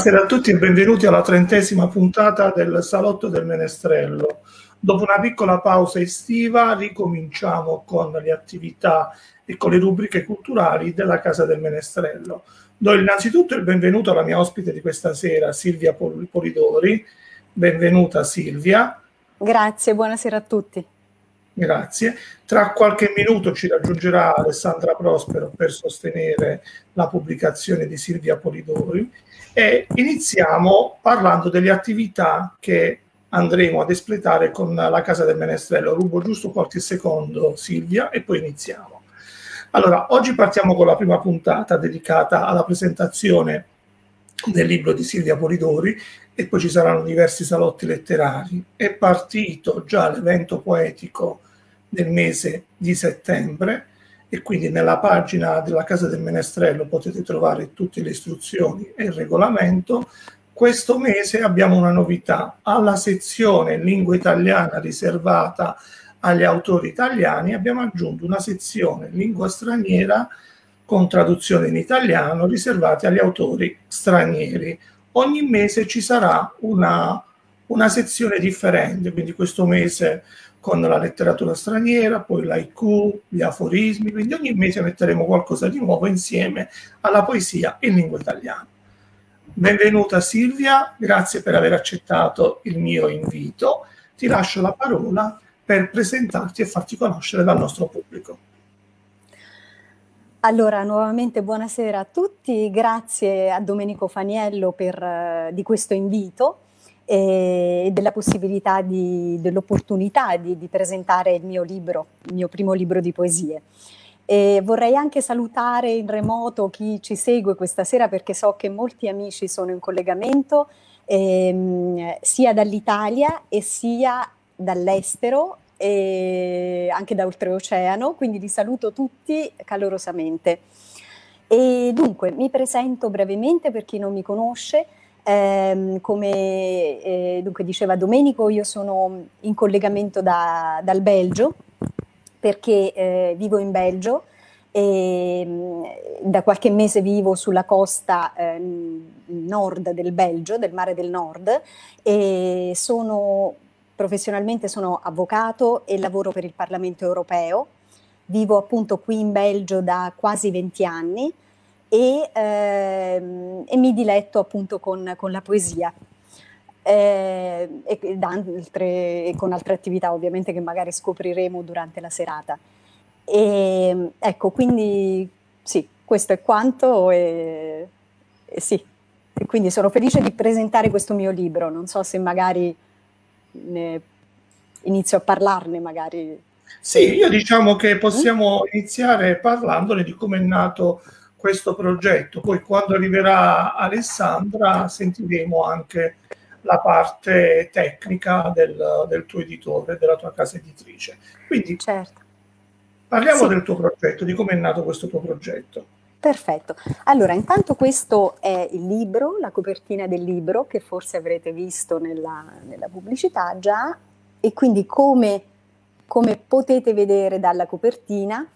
Buonasera a tutti e benvenuti alla trentesima puntata del Salotto del Menestrello. Dopo una piccola pausa estiva ricominciamo con le attività e con le rubriche culturali della Casa del Menestrello. Do innanzitutto il benvenuto alla mia ospite di questa sera, Silvia Polidori. Benvenuta Silvia. Grazie, buonasera a tutti. Grazie. Tra qualche minuto ci raggiungerà Alessandra Prospero per sostenere la pubblicazione di Silvia Polidori e iniziamo parlando delle attività che andremo ad espletare con la Casa del Menestrello. Rubo giusto qualche secondo, Silvia, e poi iniziamo. Allora, oggi partiamo con la prima puntata dedicata alla presentazione del libro di Silvia Polidori e poi ci saranno diversi salotti letterari. È partito già l'evento poetico del mese di settembre e quindi nella pagina della Casa del Menestrello potete trovare tutte le istruzioni e il regolamento. Questo mese abbiamo una novità. Alla sezione lingua italiana riservata agli autori italiani abbiamo aggiunto una sezione lingua straniera con traduzione in italiano riservata agli autori stranieri. Ogni mese ci sarà una, una sezione differente, quindi questo mese con la letteratura straniera, poi l'haiku, gli aforismi, quindi ogni mese metteremo qualcosa di nuovo insieme alla poesia in lingua italiana. Benvenuta Silvia, grazie per aver accettato il mio invito. Ti lascio la parola per presentarti e farti conoscere dal nostro pubblico. Allora, nuovamente buonasera a tutti, grazie a Domenico Faniello per, uh, di questo invito e della possibilità, di, dell'opportunità di, di, presentare il mio libro, il mio primo libro di poesie. E vorrei anche salutare in remoto chi ci segue questa sera perché so che molti amici sono in collegamento ehm, sia dall'Italia e sia dall'estero e anche da oltreoceano, quindi li saluto tutti calorosamente. E dunque mi presento brevemente per chi non mi conosce. Eh, come eh, dunque diceva Domenico, io sono in collegamento da, dal Belgio perché eh, vivo in Belgio e mm, da qualche mese vivo sulla costa ehm, nord del Belgio, del mare del nord e sono professionalmente sono avvocato e lavoro per il Parlamento europeo. Vivo appunto qui in Belgio da quasi 20 anni e, ehm, e mi diletto appunto con, con la poesia. Eh, e, altre, e, con altre attività ovviamente che magari scopriremo durante la serata. E, ecco, quindi sì, questo è quanto e, e sì, e quindi sono felice di presentare questo mio libro, non so se magari inizio a parlarne magari. Sì, io diciamo che possiamo iniziare parlandone di come è nato questo progetto. Poi quando arriverà Alessandra sentiremo anche la parte tecnica del, del tuo editore, della tua casa editrice. Quindi certo. parliamo sì. del tuo progetto, di come è nato questo tuo progetto. Perfetto. Allora, intanto questo è il libro, la copertina del libro che forse avrete visto nella, nella pubblicità già e quindi come, come, potete vedere dalla copertina,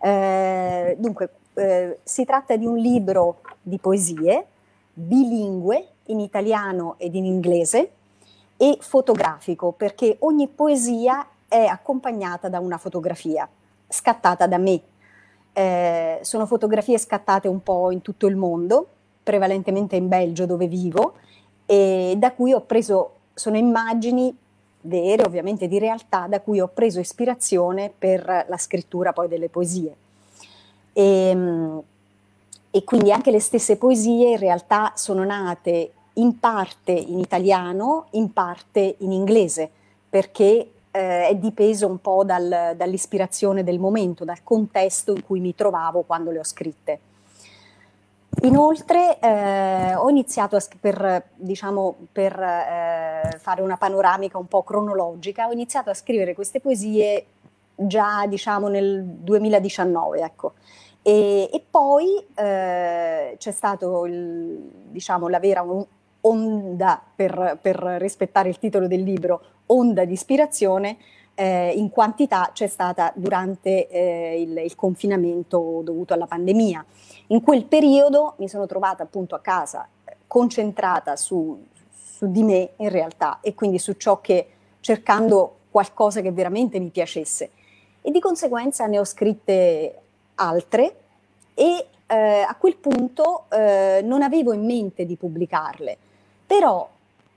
eh, dunque eh, si tratta di un libro di poesie bilingue in italiano ed in inglese e fotografico perché ogni poesia è accompagnata da una fotografia scattata da me. Eh, sono fotografie scattate un po' in tutto il mondo, prevalentemente in Belgio dove vivo, e da cui ho preso, sono immagini vere, ovviamente di realtà, da cui ho preso ispirazione per la scrittura poi delle poesie. E, e quindi anche le stesse poesie in realtà sono nate in parte in italiano, in parte in inglese, perché eh, è dipeso un po' dal, dall'ispirazione del momento, dal contesto in cui mi trovavo quando le ho scritte. Inoltre eh, ho iniziato a, per, diciamo, per eh, fare una panoramica un po' cronologica, ho iniziato a scrivere queste poesie già diciamo, nel 2019, ecco. E, e poi eh, c'è stato diciamo, la vera onda, per, per, rispettare il titolo del libro, onda di ispirazione, eh, in quantità c'è stata durante eh, il, il, confinamento dovuto alla pandemia. In quel periodo mi sono trovata appunto a casa concentrata su, su di me in realtà e quindi su ciò che cercando qualcosa che veramente mi piacesse e di conseguenza ne ho scritte altre e eh, a quel punto eh, non avevo in mente di pubblicarle, però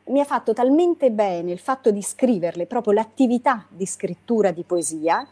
mi ha fatto talmente bene il fatto di scriverle, proprio l'attività di scrittura di poesia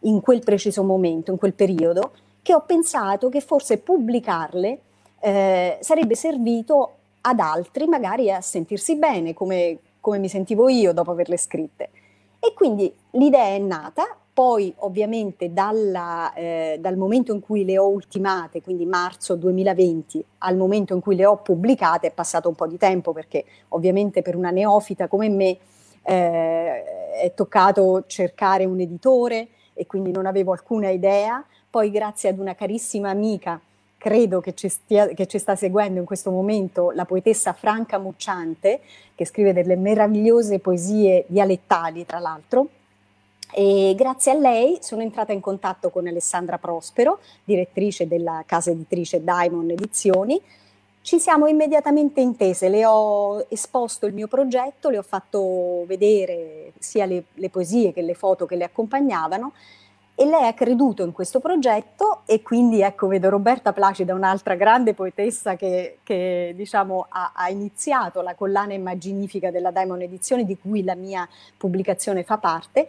in quel preciso momento, in quel periodo, che ho pensato che forse pubblicarle eh, sarebbe servito ad altri magari a sentirsi bene come, come mi sentivo io dopo averle scritte. E quindi l'idea è nata, poi ovviamente dalla, eh, dal momento in cui le ho ultimate, quindi marzo 2020, al momento in cui le ho pubblicate è passato un po' di tempo perché ovviamente per una neofita come me eh, è toccato cercare un editore e quindi non avevo alcuna idea. Poi grazie ad una carissima amica, credo che ci, stia, che ci sta seguendo in questo momento, la poetessa Franca Mucciante, che scrive delle meravigliose poesie dialettali tra l'altro, e grazie a lei sono entrata in contatto con Alessandra Prospero, direttrice della casa editrice Diamond Edizioni. Ci siamo immediatamente intese, le ho esposto il mio progetto, le ho fatto vedere sia le, le poesie che le foto che le accompagnavano e lei ha creduto in questo progetto e quindi ecco vedo Roberta Placida, un'altra grande poetessa che, che diciamo, ha, ha, iniziato la collana immaginifica della Diamond Edizioni di cui la mia pubblicazione fa parte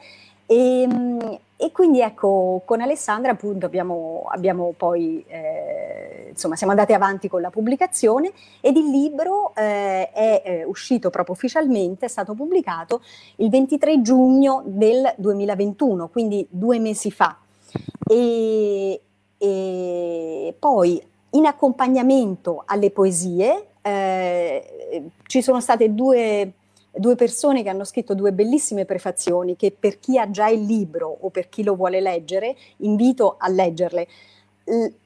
e, ehm, e, quindi ecco, con Alessandra appunto abbiamo, abbiamo poi, eh, insomma, siamo andati avanti con la pubblicazione ed il libro eh, è eh, uscito proprio ufficialmente, è stato pubblicato il 23 giugno del 2021, quindi due mesi fa. E, e poi in accompagnamento alle poesie eh, ci sono state due due persone che hanno scritto due bellissime prefazioni che per chi ha già il libro o per chi lo vuole leggere invito a leggerle.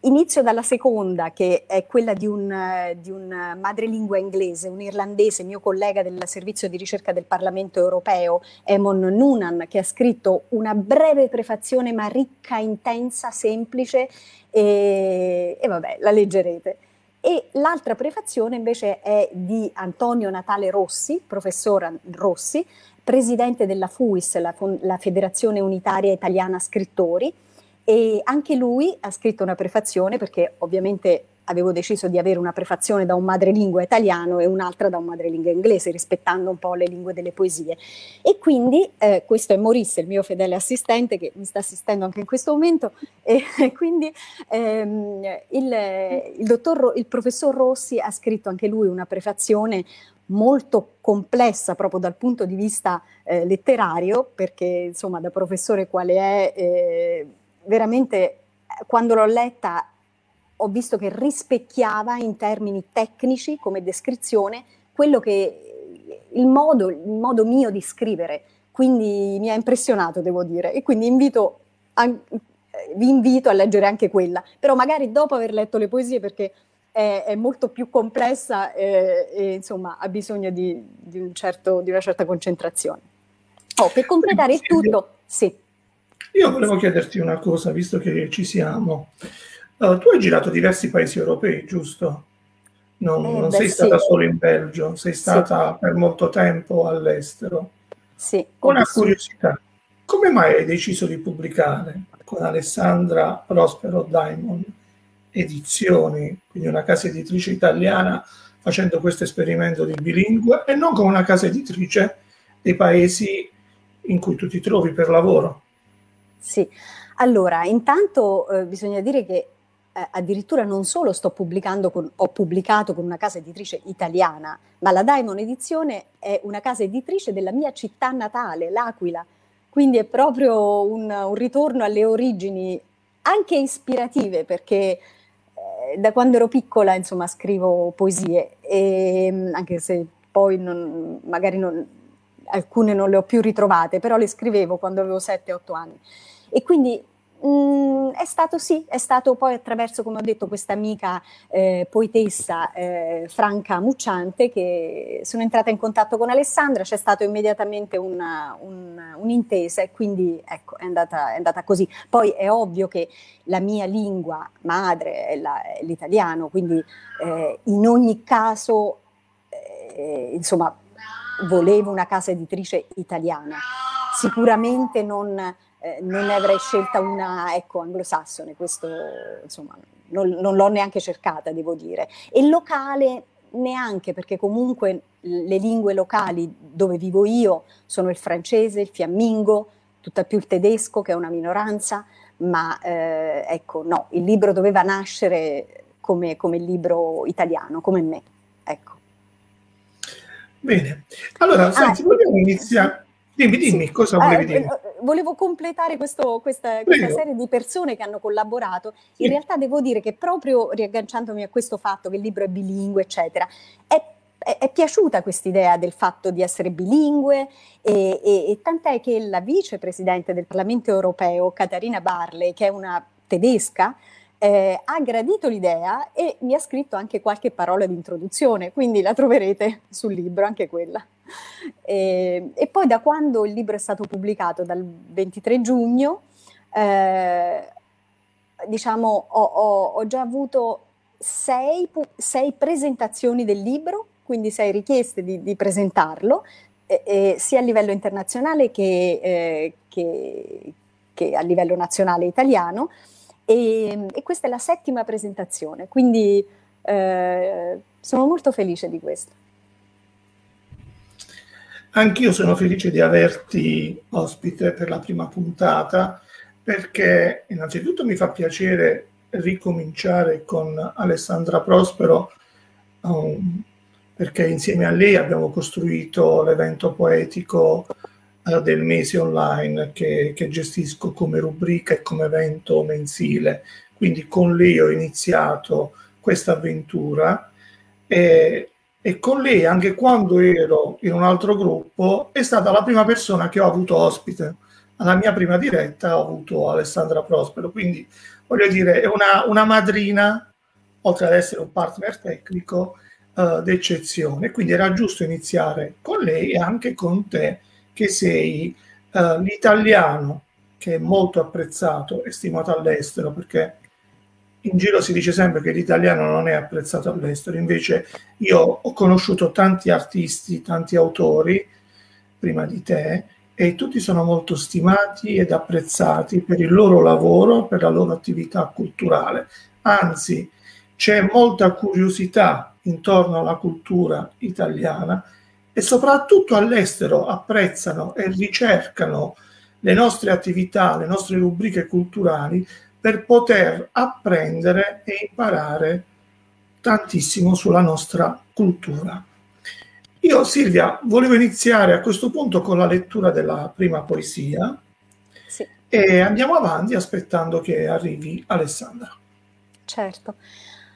Inizio dalla seconda, che è quella di un, di un madrelingua inglese, un irlandese, mio collega del servizio di ricerca del Parlamento europeo, Emon Noonan, che ha scritto una breve prefazione ma ricca, intensa, semplice e, e vabbè, la leggerete. E l'altra prefazione invece è di Antonio Natale Rossi, professore Rossi, presidente della FUIS, la, la Federazione Unitaria Italiana Scrittori, e anche lui ha scritto una prefazione perché ovviamente avevo deciso di avere una prefazione da un madrelingua italiano e un'altra da un madrelingua inglese, rispettando un po' le lingue delle poesie. E quindi eh, questo è Maurice, il mio fedele assistente, che mi sta assistendo anche in questo momento, e quindi ehm, il, il, dottor, il professor Rossi ha scritto anche lui una prefazione molto complessa proprio dal punto di vista eh, letterario, perché insomma da professore quale è, eh, veramente quando l'ho letta ho visto che rispecchiava in termini tecnici come descrizione quello che il modo, il modo mio di scrivere, quindi mi ha impressionato devo dire e quindi invito a, vi invito a leggere anche quella, però magari dopo aver letto le poesie perché è, è molto più complessa e, e, insomma ha bisogno di, di, un certo, di una certa concentrazione. Oh, per completare il tutto, sì. Io volevo chiederti una cosa, visto che ci siamo. Uh, tu hai girato diversi paesi europei, giusto? Non, eh, non beh, sei stata solo in Belgio, sei stata sì. per molto tempo all'estero. Sì. Una curiosità, come mai hai deciso di pubblicare con Alessandra Prospero Diamond Edizioni, quindi una casa editrice italiana, facendo questo esperimento di bilingue e non con una casa editrice dei paesi in cui tu ti trovi per lavoro? Sì, allora intanto eh, bisogna dire che eh, addirittura non solo sto pubblicando con, ho pubblicato con una casa editrice italiana, ma la Daimon Edizione è una casa editrice della mia città natale, l'Aquila. Quindi è proprio un, un ritorno alle origini anche ispirative, perché eh, da quando ero piccola, insomma, scrivo poesie, e, mm, anche se poi non, magari non, alcune non le ho più ritrovate, però le scrivevo quando avevo 7-8 anni. E quindi Mm, è stato sì, è stato poi attraverso, come ho detto, questa amica eh, poetessa eh, Franca Mucciante che sono entrata in contatto con Alessandra, c'è stato immediatamente una, un, un'intesa e quindi ecco, è andata, è andata, così. Poi è ovvio che la mia lingua madre è, la, è l'italiano, quindi eh, in ogni caso, eh, insomma, volevo una casa editrice italiana. Sicuramente non eh, non ne avrei scelta una ecco, anglosassone, questo insomma non, non l'ho neanche cercata, devo dire. E locale neanche perché comunque le lingue locali dove vivo io sono il francese, il fiammingo, tutta più il tedesco che è una minoranza, ma eh, ecco no, il libro doveva nascere come, come libro italiano, come me. Ecco. Bene, allora, ah, senti, vogliamo iniziare. Dimmi, dimmi, sì. cosa volevi eh, dire? Eh, volevo completare questo, questa, questa, serie di persone che hanno collaborato. In sì. realtà devo dire che proprio riagganciandomi a questo fatto che il libro è bilingue, eccetera, è, è, è piaciuta questa idea del fatto di essere bilingue e, e, e tant'è che la vicepresidente del Parlamento europeo, Katarina Barley, che è una tedesca, eh, ha gradito l'idea e mi ha scritto anche qualche parola di introduzione, quindi la troverete sul libro, anche quella. E, e poi da quando il libro è stato pubblicato, dal 23 giugno, eh, diciamo, ho, ho, ho, già avuto sei, sei, presentazioni del libro, quindi sei richieste di, di presentarlo, eh, eh, sia a livello internazionale che, eh, che, che a livello nazionale italiano. E, e questa è la settima presentazione, quindi eh, sono molto felice di questo. Anch'io sono felice di averti ospite per la prima puntata perché innanzitutto mi fa piacere ricominciare con Alessandra Prospero um, perché insieme a lei abbiamo costruito l'evento poetico eh, del mese online che, che, gestisco come rubrica e come evento mensile. Quindi con lei ho iniziato questa avventura e, e con lei, anche quando ero in un altro gruppo, è stata la prima persona che ho avuto ospite. Alla mia prima diretta ho avuto Alessandra Prospero, quindi voglio dire, è una, una madrina, oltre ad essere un partner tecnico, uh, d'eccezione. Quindi era giusto iniziare con lei e anche con te che sei uh, l'italiano che è molto apprezzato e stimato all'estero, perché in giro si dice sempre che l'italiano non è apprezzato all'estero, invece io ho conosciuto tanti artisti, tanti autori prima di te e tutti sono molto stimati ed apprezzati per il loro lavoro, per la loro attività culturale. Anzi, c'è molta curiosità intorno alla cultura italiana e soprattutto all'estero apprezzano e ricercano le nostre attività, le nostre rubriche culturali per poter apprendere e imparare tantissimo sulla nostra cultura. Io Silvia volevo iniziare a questo punto con la lettura della prima poesia sì. e andiamo avanti aspettando che arrivi Alessandra. Certo.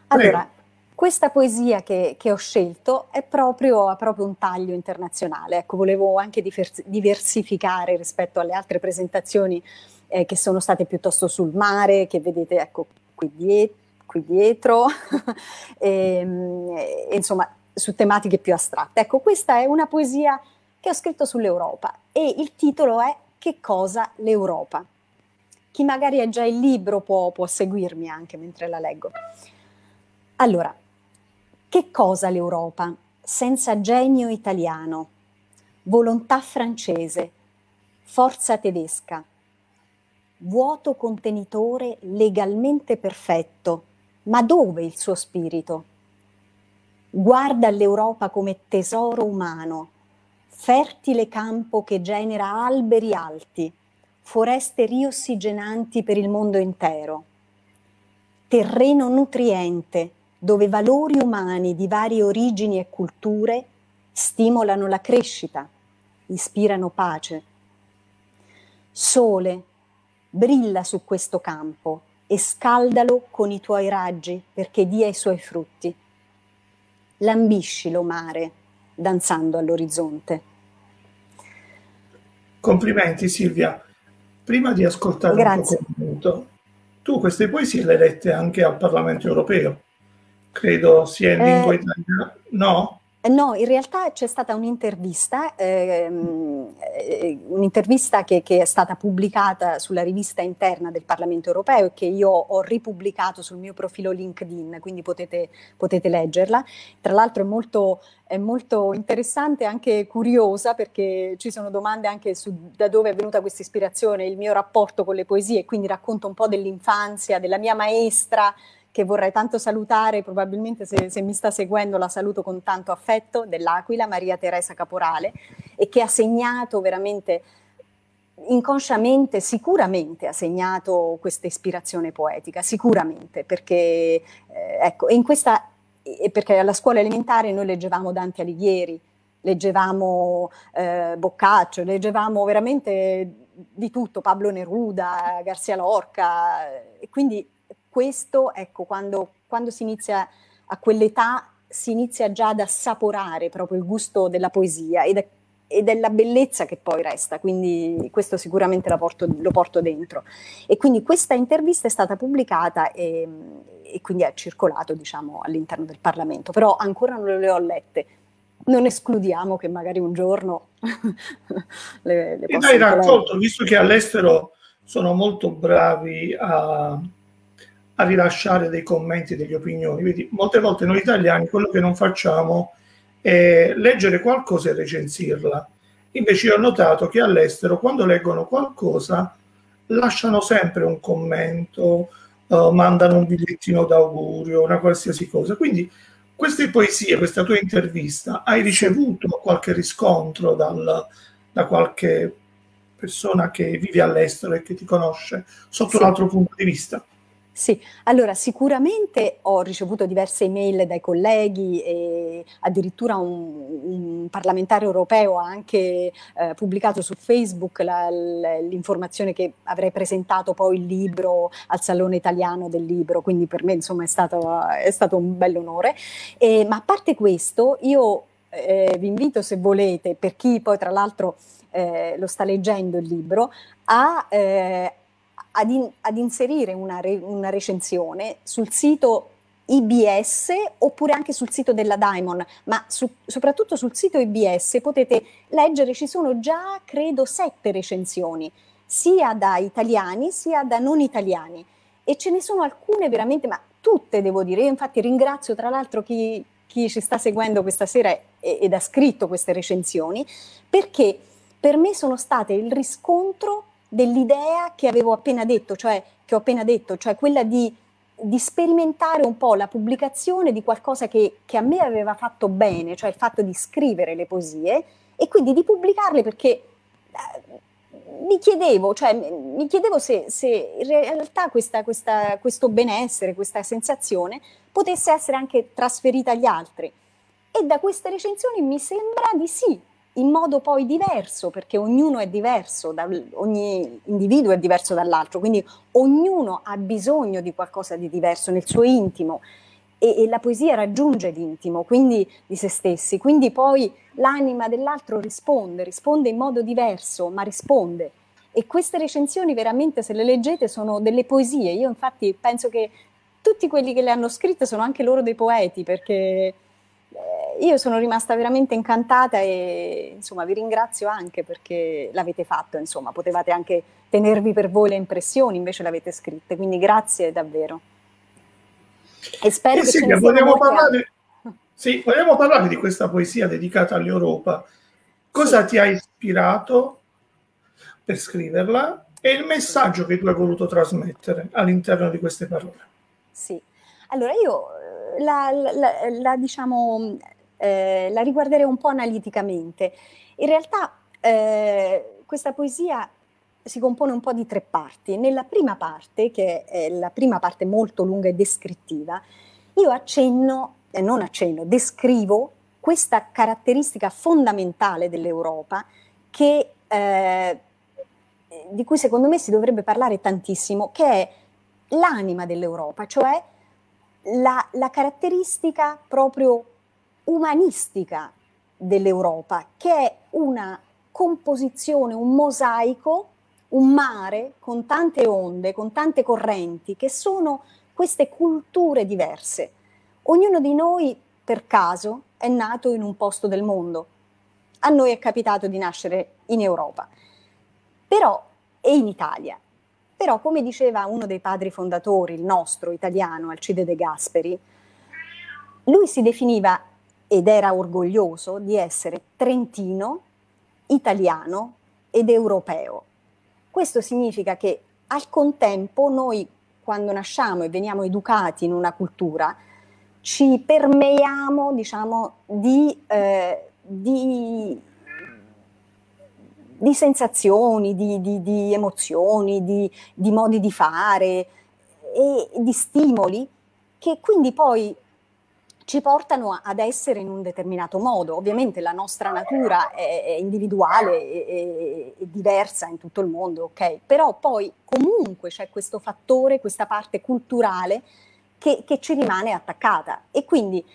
Allora, Prego. Questa poesia che, che ho scelto proprio, ha proprio un taglio internazionale. Ecco, volevo anche diversificare rispetto alle altre presentazioni eh, che sono state piuttosto sul mare, che vedete ecco, qui, die- qui dietro, ehm, e, insomma su tematiche più astratte. Ecco, questa è una poesia che ho scritto sull'Europa e il titolo è Che cosa l'Europa? Chi magari ha già il libro può, può seguirmi anche mentre la leggo. Allora, che cosa l'Europa? Senza genio italiano, volontà francese, forza tedesca, vuoto contenitore legalmente perfetto, ma dove il suo spirito? Guarda l'Europa come tesoro umano, fertile campo che genera alberi alti, foreste riossigenanti per il mondo intero. terreno nutriente dove valori umani di varie origini e culture stimolano la crescita, ispirano pace. Sole, brilla su questo campo e scaldalo con i tuoi raggi perché dia i suoi frutti. Lambiscilo mare, danzando all'orizzonte. Complimenti Silvia. Prima di ascoltare Grazie. il tuo commento, tu queste poesie le hai lette anche al Parlamento europeo, credo sia in lingua eh, italiana, no? Eh, no, in realtà c'è stata un'intervista, ehm, eh, un'intervista che, che, è stata pubblicata sulla rivista interna del Parlamento europeo e che io ho ripubblicato sul mio profilo LinkedIn, quindi potete, potete leggerla. Tra l'altro è molto, è molto, interessante e anche curiosa perché ci sono domande anche su da dove è venuta questa ispirazione, il mio rapporto con le poesie, quindi racconto un po' dell'infanzia, della mia maestra che vorrei tanto salutare, probabilmente se, se, mi sta seguendo la saluto con tanto affetto, dell'Aquila, Maria Teresa Caporale, e che ha segnato veramente inconsciamente, sicuramente ha segnato questa ispirazione poetica, sicuramente, perché, eh, ecco, questa, perché alla scuola elementare noi leggevamo Dante Alighieri, leggevamo eh, Boccaccio, leggevamo veramente di tutto, Pablo Neruda, Garcia Lorca, e quindi questo, ecco, quando, quando si inizia a quell'età, si inizia già ad assaporare proprio il gusto della poesia ed è e della bellezza che poi resta, quindi questo sicuramente porto, lo porto dentro. E quindi questa intervista è stata pubblicata e, e quindi ha circolato diciamo, all'interno del Parlamento, però ancora non le ho lette. Non escludiamo che magari un giorno le, le E dai raccolto, visto che all'estero sono molto bravi a a rilasciare dei commenti, delle opinioni. Vedi, molte volte noi italiani quello che non facciamo è leggere qualcosa e recensirla. Invece io ho notato che all'estero quando leggono qualcosa lasciano sempre un commento, uh, mandano un bigliettino d'augurio, una qualsiasi cosa. Quindi queste poesie, questa tua intervista, hai ricevuto qualche riscontro dal, da qualche persona che vive all'estero e che ti conosce sotto sì. un altro punto di vista? Sì, allora sicuramente ho ricevuto diverse email dai colleghi e addirittura un, un parlamentare europeo ha anche eh, pubblicato su Facebook la, l'informazione che avrei presentato poi il libro al Salone Italiano del Libro, quindi per me insomma è stato, è stato un bel onore. E, ma a parte questo, io eh, vi invito se volete, per chi poi tra l'altro eh, lo sta leggendo il libro, a eh, ad, in, ad inserire una, re, una recensione sul sito IBS oppure anche sul sito della Diamond, ma su, soprattutto sul sito IBS potete leggere, ci sono già credo sette recensioni, sia da italiani sia da non italiani e ce ne sono alcune veramente, ma tutte devo dire, io infatti ringrazio tra l'altro chi, chi ci sta seguendo questa sera ed ha scritto queste recensioni, perché per me sono state il riscontro dell'idea che avevo appena detto, cioè che ho appena detto, cioè quella di, di sperimentare un po' la pubblicazione di qualcosa che, che, a me aveva fatto bene, cioè il fatto di scrivere le poesie e quindi di pubblicarle perché eh, mi chiedevo, cioè, mi chiedevo se, se in realtà questa, questa, questo benessere, questa sensazione potesse essere anche trasferita agli altri. E da queste recensioni mi sembra di sì, in modo poi diverso, perché ognuno è diverso, da, ogni individuo è diverso dall'altro, quindi ognuno ha bisogno di qualcosa di diverso nel suo intimo e, e la poesia raggiunge l'intimo, quindi di se stessi, quindi poi l'anima dell'altro risponde, risponde in modo diverso, ma risponde. E queste recensioni veramente, se le leggete, sono delle poesie. Io infatti penso che tutti quelli che le hanno scritte sono anche loro dei poeti, perché io sono rimasta veramente incantata e insomma vi ringrazio anche perché l'avete fatto, insomma, potevate anche tenervi per voi le impressioni, invece l'avete scritte, quindi grazie davvero. E spero eh che Silvia, vogliamo parlare, sì, vogliamo parlare di questa poesia dedicata all'Europa. Cosa sì. ti ha ispirato per scriverla e il messaggio che tu hai voluto trasmettere all'interno di queste parole? Sì, allora io la, la, la, diciamo, eh, la riguarderei un po' analiticamente. In realtà eh, questa poesia si compone un po' di tre parti. Nella prima parte, che è la prima parte molto lunga e descrittiva, io accenno, eh, non accenno, descrivo questa caratteristica fondamentale dell'Europa che, eh, di cui secondo me si dovrebbe parlare tantissimo, che è l'anima dell'Europa, cioè la, la caratteristica proprio umanistica dell'Europa, che è una composizione, un mosaico, un mare con tante onde, con tante correnti, che sono queste culture diverse. Ognuno di noi, per caso, è nato in un posto del mondo. A noi è capitato di nascere in Europa, però e in Italia. Però, come diceva uno dei padri fondatori, il nostro italiano, Alcide De Gasperi, lui si definiva ed era orgoglioso di essere trentino, italiano ed europeo. Questo significa che al contempo noi quando nasciamo e veniamo educati in una cultura ci permeiamo diciamo, di, eh, di, di sensazioni, di, di emozioni, di modi di fare e di stimoli che quindi poi ci portano ad essere in un determinato modo. Ovviamente la nostra natura è, è individuale e diversa in tutto il mondo, ok? Però poi comunque c'è questo fattore, questa parte culturale che, che ci rimane attaccata. E quindi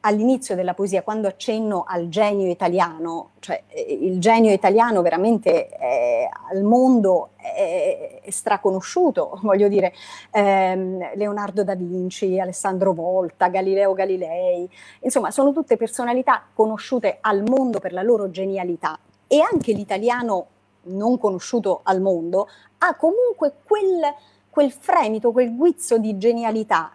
all'inizio della poesia, quando accenno al genio italiano, cioè eh, il genio italiano veramente è, al mondo è, è straconosciuto, voglio dire, ehm, Leonardo da Vinci, Alessandro Volta, Galileo Galilei, insomma sono tutte personalità conosciute al mondo per la loro genialità. E anche l'italiano non conosciuto al mondo ha comunque quel, quel fremito, quel guizzo di genialità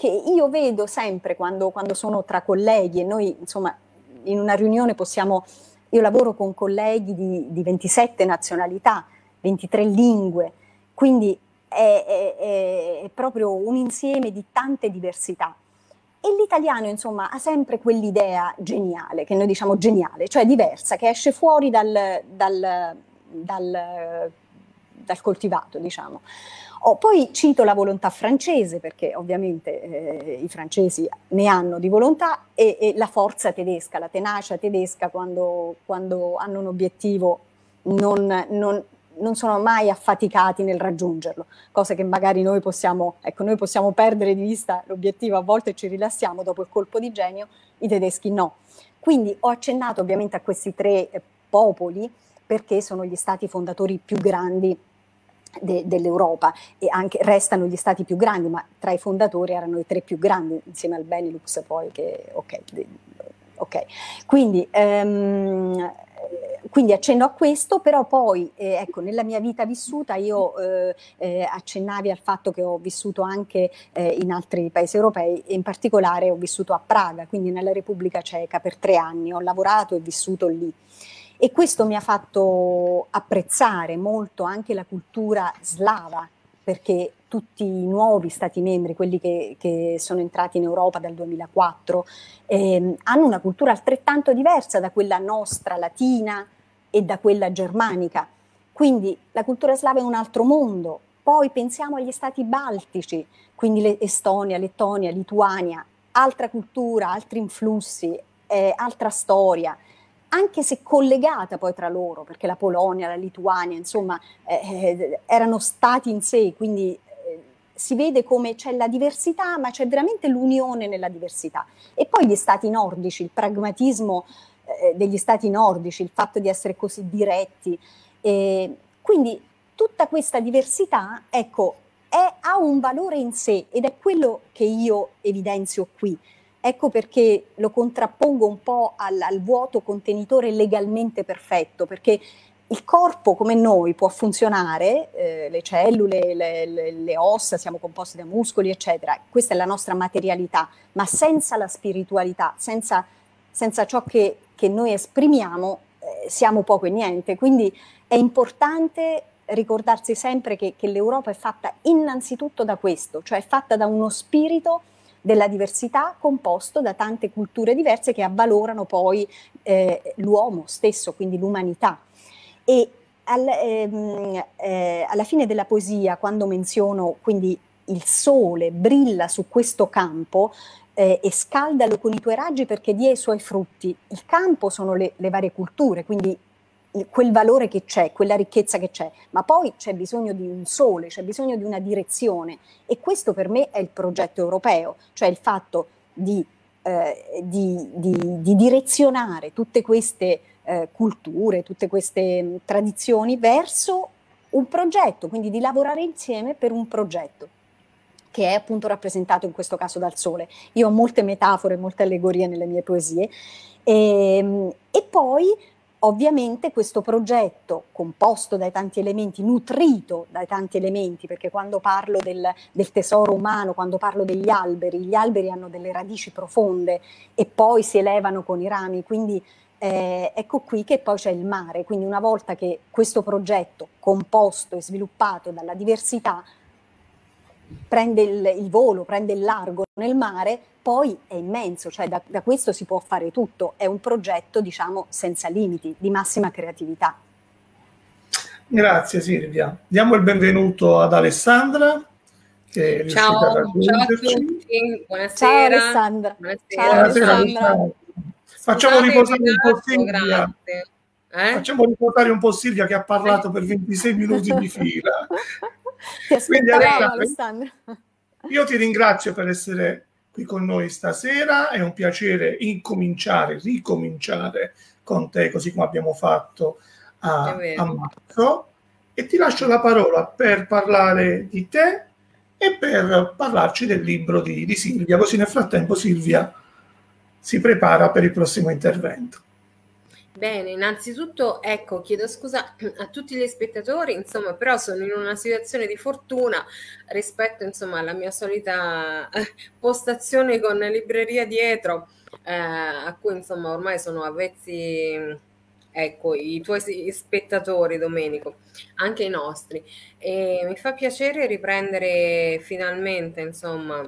che io vedo sempre quando, quando sono tra colleghi e noi insomma in una riunione possiamo, io lavoro con colleghi di, di 27 nazionalità, 23 lingue, quindi è, è, è, proprio un insieme di tante diversità. E l'italiano, insomma, ha sempre quell'idea geniale, che noi diciamo geniale, cioè diversa, che esce fuori dal, dal, dal, dal coltivato, diciamo. Oh, poi cito la volontà francese, perché ovviamente eh, i francesi ne hanno di volontà, e, e, la forza tedesca, la tenacia tedesca quando, quando hanno un obiettivo non, non, non, sono mai affaticati nel raggiungerlo, cosa che magari noi possiamo, ecco, noi possiamo perdere di vista l'obiettivo, a volte ci rilassiamo dopo il colpo di genio, i tedeschi no. Quindi ho accennato ovviamente a questi tre eh, popoli perché sono gli stati fondatori più grandi de, dell'Europa e anche restano gli stati più grandi, ma tra i fondatori erano i tre più grandi insieme al Benelux poi che ok, de, okay. Quindi, um, quindi accenno a questo, però poi eh, ecco, nella mia vita vissuta io eh, eh, accennavi al fatto che ho vissuto anche eh, in altri paesi europei e in particolare ho vissuto a Praga, quindi nella Repubblica Ceca per tre anni, ho lavorato e vissuto lì. E questo mi ha fatto apprezzare molto anche la cultura slava, perché tutti i nuovi Stati membri, quelli che, che sono entrati in Europa dal 2004, ehm, hanno una cultura altrettanto diversa da quella nostra latina e da quella germanica. Quindi la cultura slava è un altro mondo. Poi pensiamo agli stati baltici, quindi Estonia, Lettonia, Lituania, altra cultura, altri influssi, eh, altra storia anche se collegata poi tra loro, perché la Polonia, la Lituania, insomma, eh, eh, erano stati in sé, quindi eh, si vede come c'è la diversità, ma c'è veramente l'unione nella diversità. E poi gli stati nordici, il pragmatismo eh, degli stati nordici, il fatto di essere così diretti. quindi tutta questa diversità, ecco, è, ha un valore in sé ed è quello che io evidenzio qui Ecco perché lo contrappongo un po' al, al vuoto contenitore legalmente perfetto, perché il corpo come noi può funzionare, eh, le cellule, le, le, le, ossa, siamo composti da muscoli, eccetera, questa è la nostra materialità, ma senza la spiritualità, senza, senza ciò che, che, noi esprimiamo, eh, siamo poco e niente. Quindi è importante ricordarsi sempre che, che l'Europa è fatta innanzitutto da questo, cioè è fatta da uno spirito della diversità composto da tante culture diverse che avvalorano poi eh, l'uomo stesso, quindi l'umanità. E al, ehm, eh, alla fine della poesia, quando menziono quindi il sole brilla su questo campo eh, e scaldalo con i tuoi raggi perché dia i suoi frutti. Il campo sono le, le varie culture, quindi quel valore che c'è, quella ricchezza che c'è, ma poi c'è bisogno di un sole, c'è bisogno di una direzione e questo per me è il progetto europeo, cioè il fatto di, eh, di, di, di direzionare tutte queste eh, culture, tutte queste mh, tradizioni verso un progetto, quindi di lavorare insieme per un progetto che è appunto rappresentato in questo caso dal sole. Io ho molte metafore, molte allegorie nelle mie poesie e, ehm, e poi Ovviamente questo progetto, composto dai tanti elementi, nutrito dai tanti elementi, perché quando parlo del, del, tesoro umano, quando parlo degli alberi, gli alberi hanno delle radici profonde e poi si elevano con i rami, quindi eh, ecco qui che poi c'è il mare, quindi una volta che questo progetto composto e sviluppato dalla diversità prende il, il volo, prende il largo nel mare, poi è immenso, cioè da, da, questo si può fare tutto, è un progetto diciamo senza limiti, di massima creatività. Grazie Silvia. Diamo il benvenuto ad Alessandra. Che ciao, ciao a tutti, buonasera. Ciao Alessandra. Buonasera. Ciao, Alessandra. Alessandra. Facciamo riposare un po' Silvia. Eh? Facciamo riposare un po' Silvia che ha parlato per 26 minuti di fila. Ti aspettavamo Alessandra. Io ti ringrazio per essere qui con noi stasera, è un piacere incominciare, ricominciare con te così come abbiamo fatto a, a marzo e ti lascio la parola per parlare di te e per parlarci del libro di, di Silvia, così nel frattempo Silvia si prepara per il prossimo intervento. Bene, innanzitutto ecco, chiedo scusa a tutti gli spettatori, insomma, però sono in una situazione di fortuna rispetto insomma alla mia solita eh, postazione con libreria dietro, eh, a cui insomma ormai sono avvezzi ecco, i tuoi spettatori, Domenico, anche i nostri. E mi fa piacere riprendere finalmente, insomma,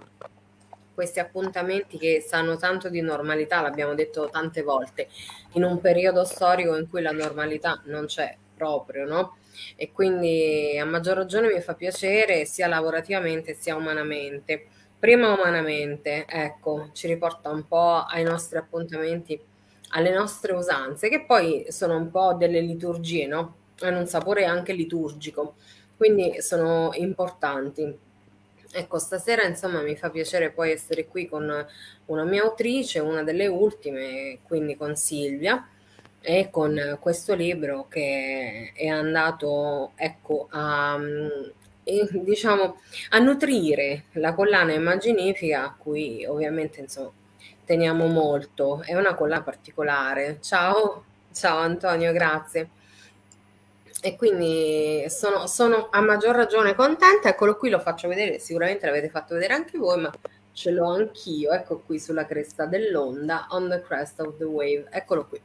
questi appuntamenti che sanno tanto di normalità, l'abbiamo detto tante volte, in un periodo storico in cui la normalità non c'è proprio, no? E quindi a maggior ragione mi fa piacere sia lavorativamente sia umanamente. Prima umanamente, ecco, ci riporta un po' ai nostri appuntamenti, alle nostre usanze, che poi sono un po' delle liturgie, no? Hanno un sapore anche liturgico, quindi sono importanti. Ecco, stasera insomma mi fa piacere poi essere qui con una mia autrice, una delle ultime, quindi con Silvia, e con questo libro che è andato ecco, a, diciamo, a nutrire la collana immaginifica a cui ovviamente insomma, teniamo molto. È una collana particolare. Ciao, ciao Antonio, grazie e quindi sono, sono, a maggior ragione contenta. Eccolo qui, lo faccio vedere, sicuramente l'avete fatto vedere anche voi, ma ce l'ho anch'io. Ecco qui sulla cresta dell'onda, on the crest of the wave. Eccolo qui.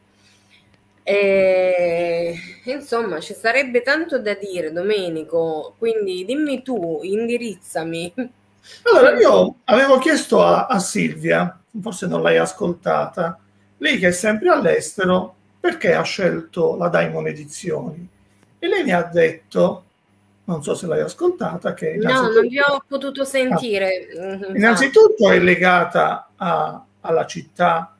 E, insomma, ci sarebbe tanto da dire, Domenico, quindi dimmi tu, indirizzami. Allora, io avevo chiesto a, a Silvia, forse non l'hai ascoltata, lei che è sempre all'estero, perché ha scelto la Daimon Edizioni? E lei mi ha detto, non so se l'hai ascoltata, che... No, non vi ho potuto sentire. Ah, innanzitutto è legata a, alla città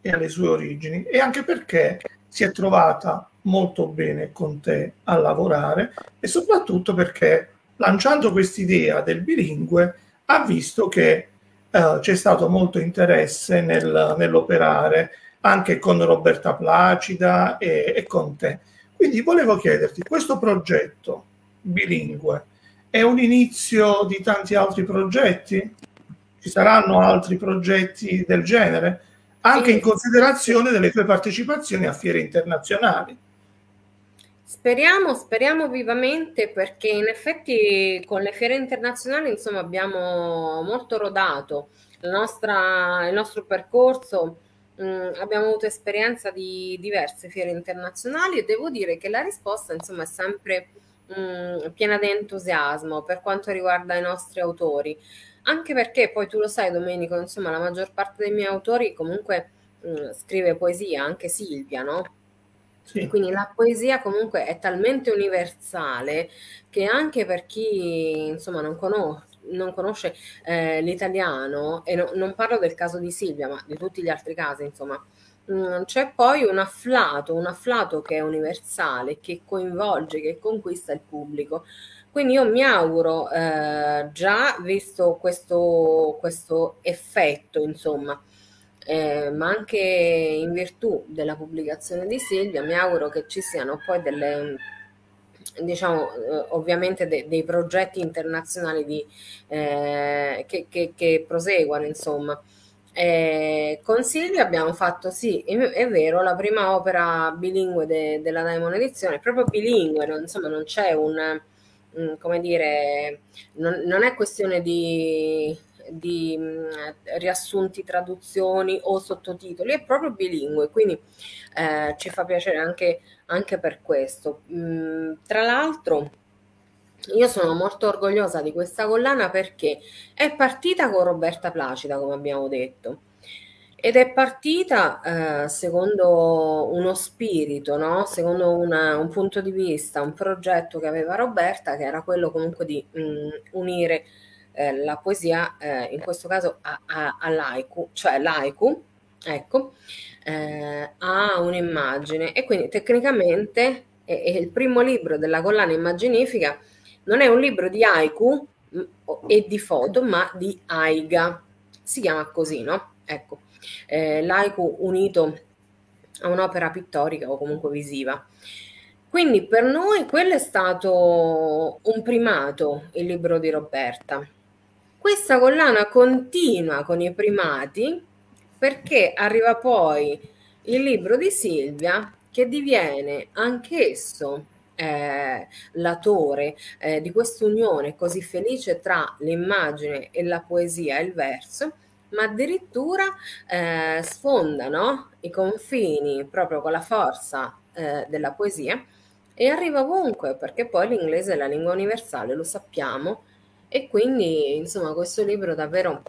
e alle sue origini e anche perché si è trovata molto bene con te a lavorare e soprattutto perché lanciando quest'idea del bilingue ha visto che eh, c'è stato molto interesse nel, nell'operare anche con Roberta Placida e, e con te. Quindi volevo chiederti, questo progetto bilingue è un inizio di tanti altri progetti? Ci saranno altri progetti del genere? Anche in considerazione delle tue partecipazioni a fiere internazionali. Speriamo, speriamo vivamente perché in effetti con le fiere internazionali insomma abbiamo molto rodato nostra, il nostro percorso Mm, abbiamo avuto esperienza di diverse fiere internazionali e devo dire che la risposta insomma è sempre mh, mm, piena di entusiasmo per quanto riguarda i nostri autori anche perché poi tu lo sai Domenico insomma la maggior parte dei miei autori comunque mh, mm, scrive poesia anche Silvia no? Sì. Quindi la poesia comunque è talmente universale che anche per chi insomma non conosce non conosce eh, l'italiano, e no, non parlo del caso di Silvia, ma di tutti gli altri casi, insomma, mm, c'è poi un afflato, un afflato che è universale, che coinvolge, che conquista il pubblico. Quindi io mi auguro, eh, già visto questo, questo effetto, insomma, eh, ma anche in virtù della pubblicazione di Silvia, mi auguro che ci siano poi delle, diciamo, eh, ovviamente de, dei progetti internazionali di, eh, che, che, che, proseguono, insomma. Eh, con abbiamo fatto, sì, è, è, vero, la prima opera bilingue de, della Diamond Edizione, proprio bilingue, non, insomma non c'è un, un come dire, non, non è questione di di mh, riassunti, traduzioni o sottotitoli, è proprio bilingue, quindi eh, ci fa piacere anche, anche per questo. Mh, tra l'altro, io sono molto orgogliosa di questa collana perché è partita con Roberta Placida, come abbiamo detto. Ed è partita eh, secondo uno spirito, no? secondo una, un punto di vista, un progetto che aveva Roberta, che era quello comunque di mh, unire eh, la poesia, eh, in questo caso a, a, a laiku, cioè laiku, ecco, eh, ha un'immagine e quindi tecnicamente è, è, il primo libro della collana immaginifica, non è un libro di haiku mm, e di foto, ma di aiga, si chiama così, no? Ecco, eh, l'haiku unito a un'opera pittorica o comunque visiva. Quindi per noi quello è stato un primato, il libro di Roberta. Questa collana continua con i primati perché arriva poi il libro di Silvia che diviene anch'esso eh, latore eh, di quest'unione così felice tra l'immagine e la poesia e il verso, ma addirittura eh, sfonda no? i confini proprio con la forza eh, della poesia e arriva ovunque, perché poi l'inglese è la lingua universale, lo sappiamo, e quindi, insomma, questo libro davvero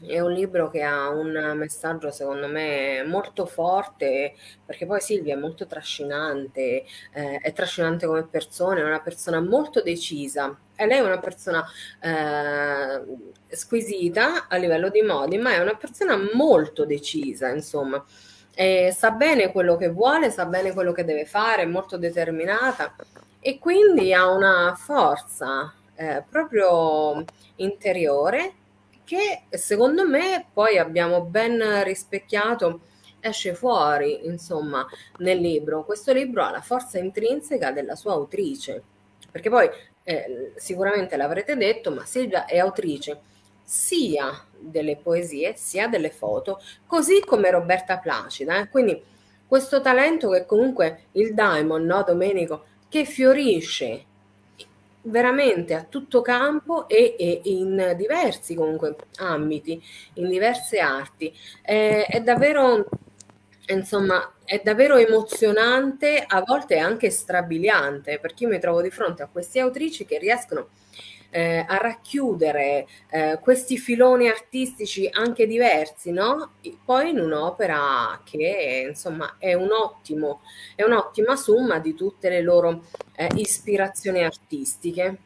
è un libro che ha un messaggio, secondo me, molto forte, perché poi Silvia è molto trascinante, eh, è trascinante come persona, è una persona molto decisa. E lei è una persona eh, squisita a livello di modi, ma è una persona molto decisa, insomma. E sa bene quello che vuole, sa bene quello che deve fare, è molto determinata e quindi ha una forza eh, proprio interiore che secondo me poi abbiamo ben rispecchiato esce fuori insomma nel libro questo libro ha la forza intrinseca della sua autrice perché poi eh, sicuramente l'avrete detto ma Silvia è autrice sia delle poesie sia delle foto così come Roberta Placida eh? quindi questo talento che comunque il Diamond no Domenico che fiorisce veramente a tutto campo e, e, in diversi comunque ambiti, in diverse arti. Eh, è davvero, insomma, è davvero emozionante, a volte anche strabiliante, perché io mi trovo di fronte a queste autrici che riescono eh, a racchiudere eh, questi filoni artistici anche diversi, no? Poi in un'opera che insomma è un ottimo, è un'ottima somma di tutte le loro eh, ispirazioni artistiche.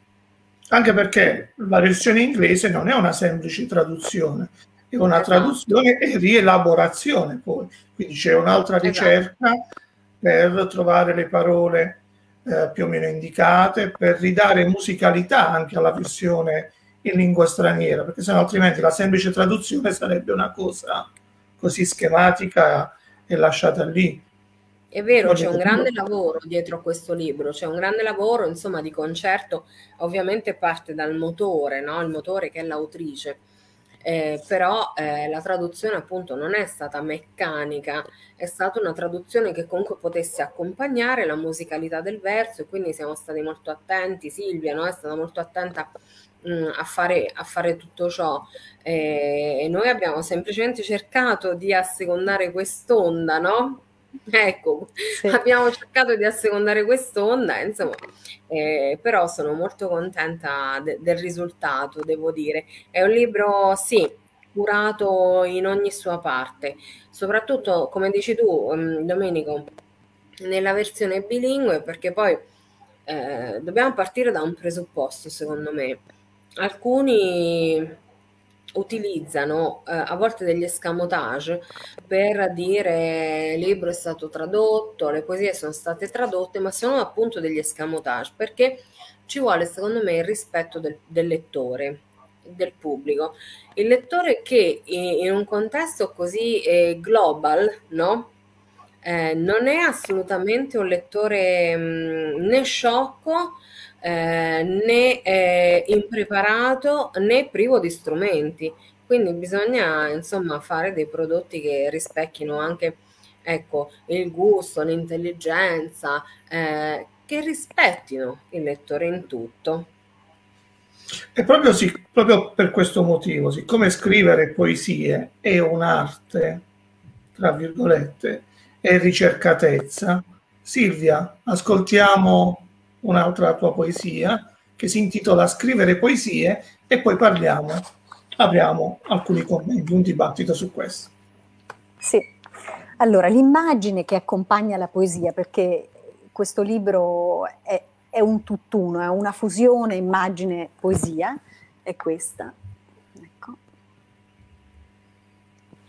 Anche perché la versione inglese non è una semplice traduzione, è una esatto. traduzione e rielaborazione poi, quindi c'è un'altra esatto. ricerca esatto. per trovare le parole eh, più o meno indicate per ridare musicalità anche alla versione in lingua straniera, perché sennò altrimenti la semplice traduzione sarebbe una cosa così schematica e lasciata lì. È vero, c'è un grande lavoro dietro a questo libro, c'è un grande lavoro, insomma, di concerto, ovviamente parte dal motore, no? il motore che è l'autrice, eh, però eh, la traduzione appunto non è stata meccanica, è stata una traduzione che comunque potesse accompagnare la musicalità del verso e quindi siamo stati molto attenti, Silvia no? è stata molto attenta mh, mm, a, fare, a, fare, tutto ciò eh, e noi abbiamo semplicemente cercato di assecondare quest'onda, no? Ecco, sì. abbiamo cercato di assecondare quest'onda, insomma, eh, però sono molto contenta de- del risultato, devo dire. È un libro, sì, curato in ogni sua parte, soprattutto, come dici tu, um, Domenico, nella versione bilingue perché poi eh, dobbiamo partire da un presupposto, secondo me. Alcuni utilizzano eh, a volte degli escamotage per dire il libro è stato tradotto, le poesie sono state tradotte, ma sono appunto degli escamotage perché ci vuole secondo me il rispetto del, del lettore, del pubblico. Il lettore che in un contesto così eh, global, no? Eh, non è assolutamente un lettore mh, mm, né sciocco eh, né eh, impreparato né privo di strumenti. Quindi bisogna insomma fare dei prodotti che rispecchino anche ecco, il gusto, l'intelligenza, eh, che rispettino il lettore in tutto. E proprio, sì, proprio per questo motivo, siccome scrivere poesie è un'arte, tra virgolette, e ricercatezza, Silvia, ascoltiamo un'altra tua poesia che si intitola Scrivere poesie e poi parliamo, apriamo alcuni commenti, un dibattito su questo. Sì, allora l'immagine che accompagna la poesia, perché questo libro è, è un tutt'uno, è una fusione immagine-poesia, è questa. Ecco.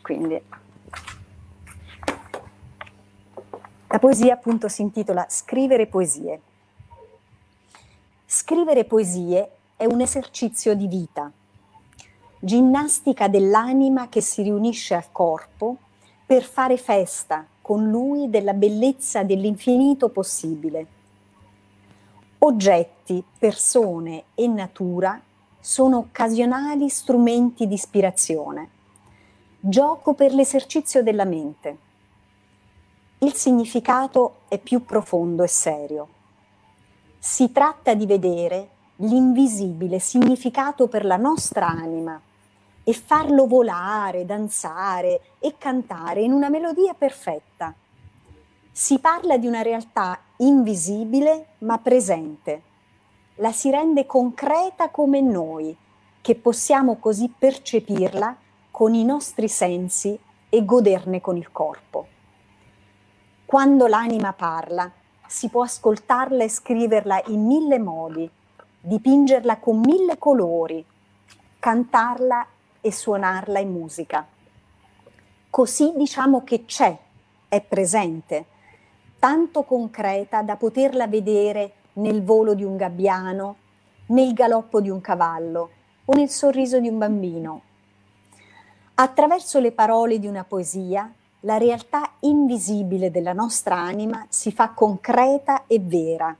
Quindi la poesia appunto si intitola Scrivere poesie. Scrivere poesie è un esercizio di vita, ginnastica dell'anima che si riunisce al corpo per fare festa con lui della bellezza dell'infinito possibile. Oggetti, persone e natura sono occasionali strumenti di ispirazione, gioco per l'esercizio della mente. Il significato è più profondo e serio si tratta di vedere l'invisibile significato per la nostra anima e farlo volare, danzare e cantare in una melodia perfetta. Si parla di una realtà invisibile ma presente. La si rende concreta come noi, che possiamo così percepirla con i nostri sensi e goderne con il corpo. Quando l'anima parla, si può ascoltarla e scriverla in mille modi, dipingerla con mille colori, cantarla e suonarla in musica. Così diciamo che c'è, è presente, tanto concreta da poterla vedere nel volo di un gabbiano, nel galoppo di un cavallo o nel sorriso di un bambino. Attraverso le parole di una poesia la realtà invisibile della nostra anima si fa concreta e vera,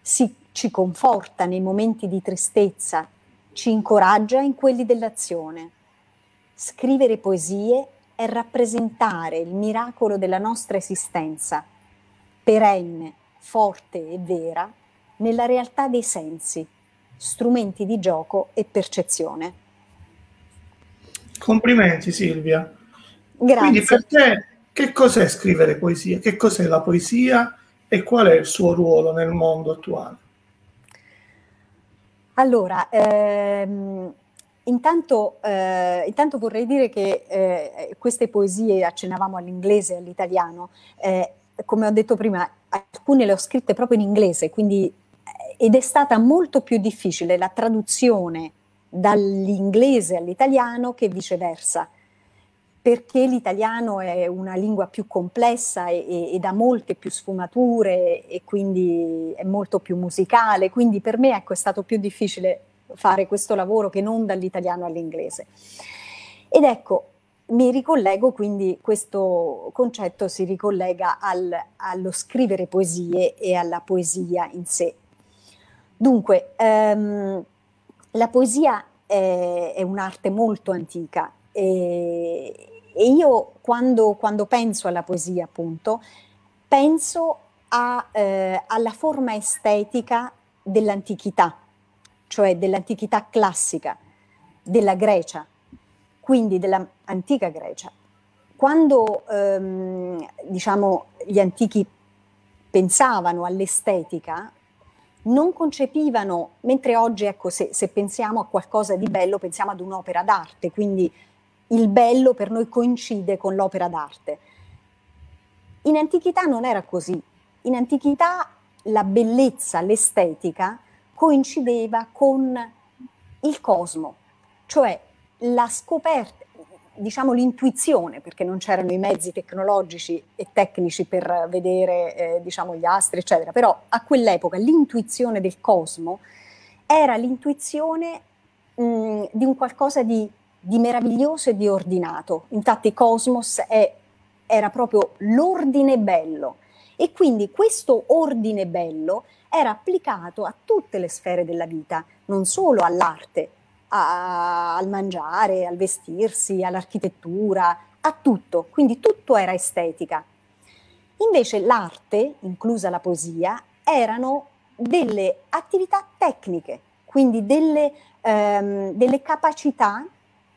si, ci conforta nei momenti di tristezza, ci incoraggia in quelli dell'azione. Scrivere poesie è rappresentare il miracolo della nostra esistenza, perenne, forte e vera, nella realtà dei sensi, strumenti di gioco e percezione. Complimenti Silvia. Grazie. Quindi per te che cos'è scrivere poesia? Che cos'è la poesia e qual è il suo ruolo nel mondo attuale? Allora, ehm, intanto, eh, intanto, vorrei dire che eh, queste poesie, accennavamo all'inglese e all'italiano, eh, come ho detto prima, alcune le ho scritte proprio in inglese, quindi, eh, ed è stata molto più difficile la traduzione dall'inglese all'italiano che viceversa perché l'italiano è una lingua più complessa e, ed ha molte più sfumature e quindi è molto più musicale, quindi per me ecco, è stato più difficile fare questo lavoro che non dall'italiano all'inglese. Ed ecco, mi ricollego quindi, questo concetto si ricollega al, allo scrivere poesie e alla poesia in sé. Dunque, ehm, la poesia è, è un'arte molto antica e, e io quando, quando, penso alla poesia, appunto, penso a, eh, alla forma estetica dell'antichità, cioè dell'antichità classica, della Grecia, quindi dell'antica Grecia. Quando ehm, diciamo, gli antichi pensavano all'estetica, non concepivano, mentre oggi, ecco, se, se pensiamo a qualcosa di bello, pensiamo ad un'opera d'arte, quindi il bello per noi coincide con l'opera d'arte. In antichità non era così, in antichità la bellezza, l'estetica coincideva con il cosmo, cioè la scoperta, diciamo l'intuizione, perché non c'erano i mezzi tecnologici e tecnici per vedere eh, diciamo, gli astri, eccetera, però a quell'epoca l'intuizione del cosmo era l'intuizione mh, di un qualcosa di, di, meraviglioso e di ordinato. Infatti Cosmos è, era proprio l'ordine bello e quindi questo ordine bello era applicato a tutte le sfere della vita, non solo all'arte, a, al mangiare, al vestirsi, all'architettura, a tutto, quindi tutto era estetica. Invece l'arte, inclusa la poesia, erano delle attività tecniche, quindi delle, ehm, delle capacità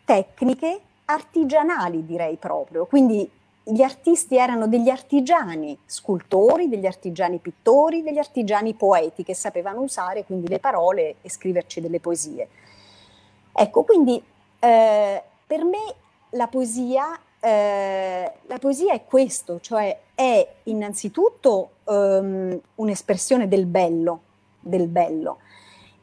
tecniche artigianali, direi proprio. Quindi gli artisti erano degli artigiani scultori, degli artigiani pittori, degli artigiani poeti che sapevano usare quindi le parole e scriverci delle poesie. Ecco, quindi eh, per me la poesia, eh, la poesia è questo, cioè è innanzitutto um, un'espressione del bello, del bello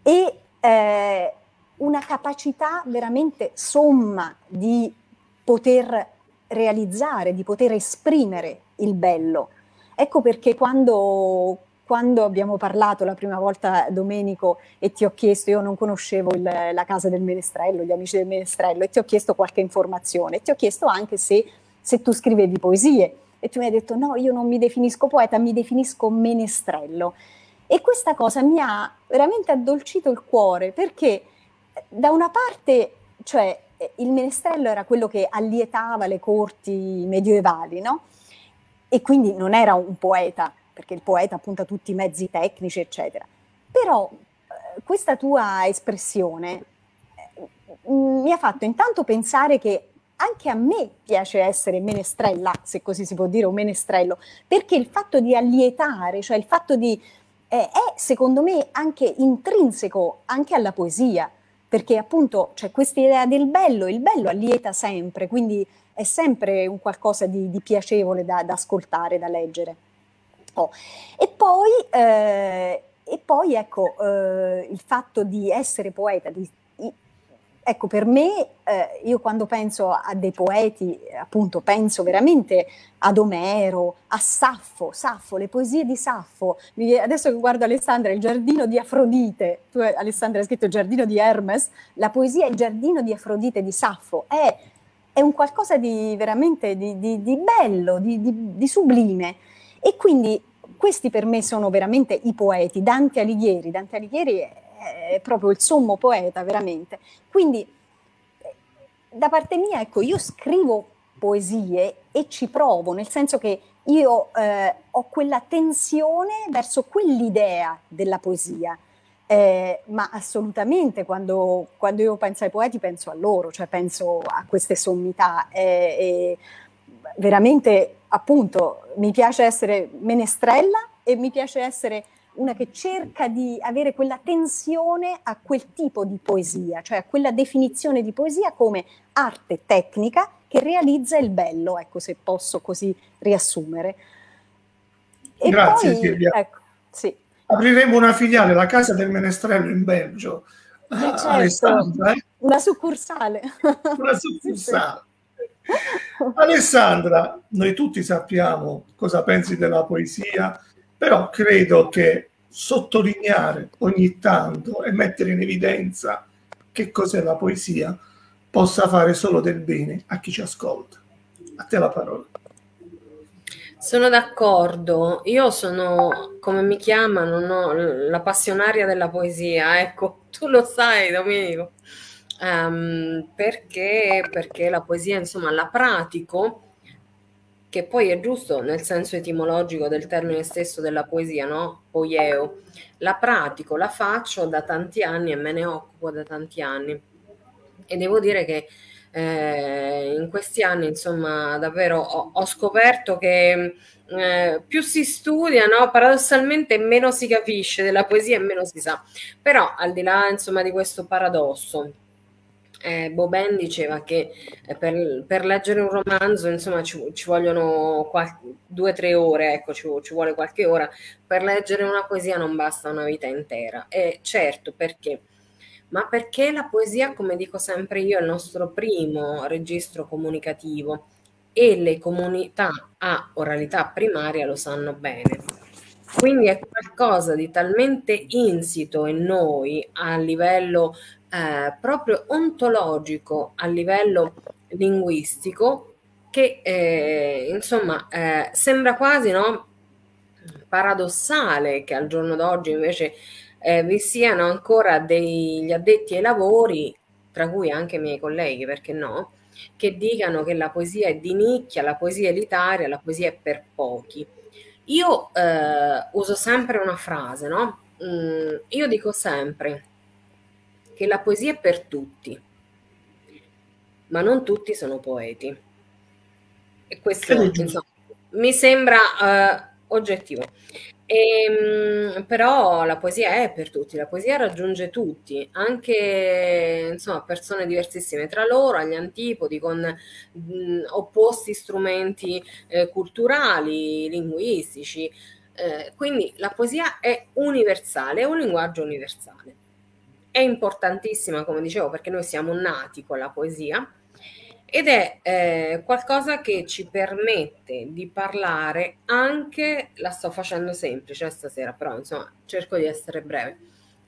e eh, una capacità veramente somma di poter realizzare, di poter esprimere il bello. Ecco perché quando, quando abbiamo parlato la prima volta, Domenico, e ti ho chiesto, io non conoscevo il, la casa del menestrello, gli amici del menestrello, e ti ho chiesto qualche informazione, ti ho chiesto anche se, se tu scrivevi poesie, e tu mi hai detto no, io non mi definisco poeta, mi definisco menestrello. E questa cosa mi ha veramente addolcito il cuore, perché da una parte, cioè, il menestrello era quello che allietava le corti medievali, no? E quindi non era un poeta, perché il poeta appunto ha tutti i mezzi tecnici, eccetera. Però eh, questa tua espressione eh, mi ha fatto intanto pensare che anche a me piace essere menestrella, se così si può dire, un menestrello, perché il fatto di allietare, cioè il fatto di... Eh, è secondo me anche intrinseco anche alla poesia, perché appunto c'è questa idea del bello, il bello allieta sempre, quindi è sempre un qualcosa di, di piacevole da, da, ascoltare, da leggere. Oh. E, poi, eh, e poi ecco eh, il fatto di essere poeta, di, Ecco, per me, eh, io quando penso a dei poeti, appunto, penso veramente ad Omero, a Saffo, Saffo, le poesie di Saffo. Adesso che guardo Alessandra, il giardino di Afrodite, tu Alessandra hai scritto il giardino di Hermes, la poesia Il giardino di Afrodite di Saffo è, è un qualcosa di veramente di, di, di bello, di, di sublime. E quindi questi per me sono veramente i poeti, Dante Alighieri. Dante Alighieri è è proprio il sommo poeta, veramente. Quindi, da parte mia, ecco, io scrivo poesie e ci provo, nel senso che io eh, ho quella tensione verso quell'idea della poesia. Eh, ma assolutamente quando, quando, io penso ai poeti penso a loro, cioè penso a queste sommità. Eh, veramente, appunto, mi piace essere menestrella e mi piace essere una che cerca di avere quella tensione a quel tipo di poesia, cioè a quella definizione di poesia come arte tecnica che realizza il bello, ecco se posso così riassumere. E Grazie poi, Silvia. Ecco, sì. Apriremo una filiale, la Casa del Menestrello in Belgio. Eh certo, Alessandra, eh? Una succursale. Una succursale. Alessandra, noi tutti sappiamo cosa pensi della poesia, però credo che sottolineare ogni tanto e mettere in evidenza che cos'è la poesia possa fare solo del bene a chi ci ascolta. A te la parola. Sono d'accordo, io sono, come mi chiamano, no? la passionaria della poesia, ecco, tu lo sai Domenico, um, perché, perché la poesia, insomma, la pratico che poi è giusto nel senso etimologico del termine stesso della poesia, no? Poieo. La pratico, la faccio da tanti anni e me ne occupo da tanti anni. E devo dire che eh, in questi anni, insomma, davvero ho, ho scoperto che eh, più si studia, no? paradossalmente meno si capisce della poesia e meno si sa. Però al di là, insomma, di questo paradosso, eh, Boben diceva che eh, per, per, leggere un romanzo, insomma, ci, ci vogliono qual- due o tre ore, ecco, ci, ci, vuole qualche ora. Per leggere una poesia non basta una vita intera. E certo, perché? Ma perché la poesia, come dico sempre io, è il nostro primo registro comunicativo e le comunità a oralità primaria lo sanno bene. Quindi è qualcosa di talmente insito in noi a livello eh, proprio ontologico, a livello linguistico, che eh, insomma eh, sembra quasi no, paradossale che al giorno d'oggi invece eh, vi siano ancora degli addetti ai lavori, tra cui anche i miei colleghi, perché no, che dicano che la poesia è di nicchia, la poesia è elitaria, la poesia è per pochi. Io eh, uso sempre una frase, no? Mm, io dico sempre che la poesia è per tutti, ma non tutti sono poeti. E questo insomma, mi sembra eh, oggettivo. Ehm, però la poesia è per tutti, la poesia raggiunge tutti, anche insomma, persone diversissime tra loro, agli antipodi, con mh, opposti strumenti eh, culturali, linguistici. Eh, quindi la poesia è universale, è un linguaggio universale. È importantissima, come dicevo, perché noi siamo nati con la poesia ed è eh, qualcosa che ci permette di parlare anche, la sto facendo semplice stasera, però insomma cerco di essere breve,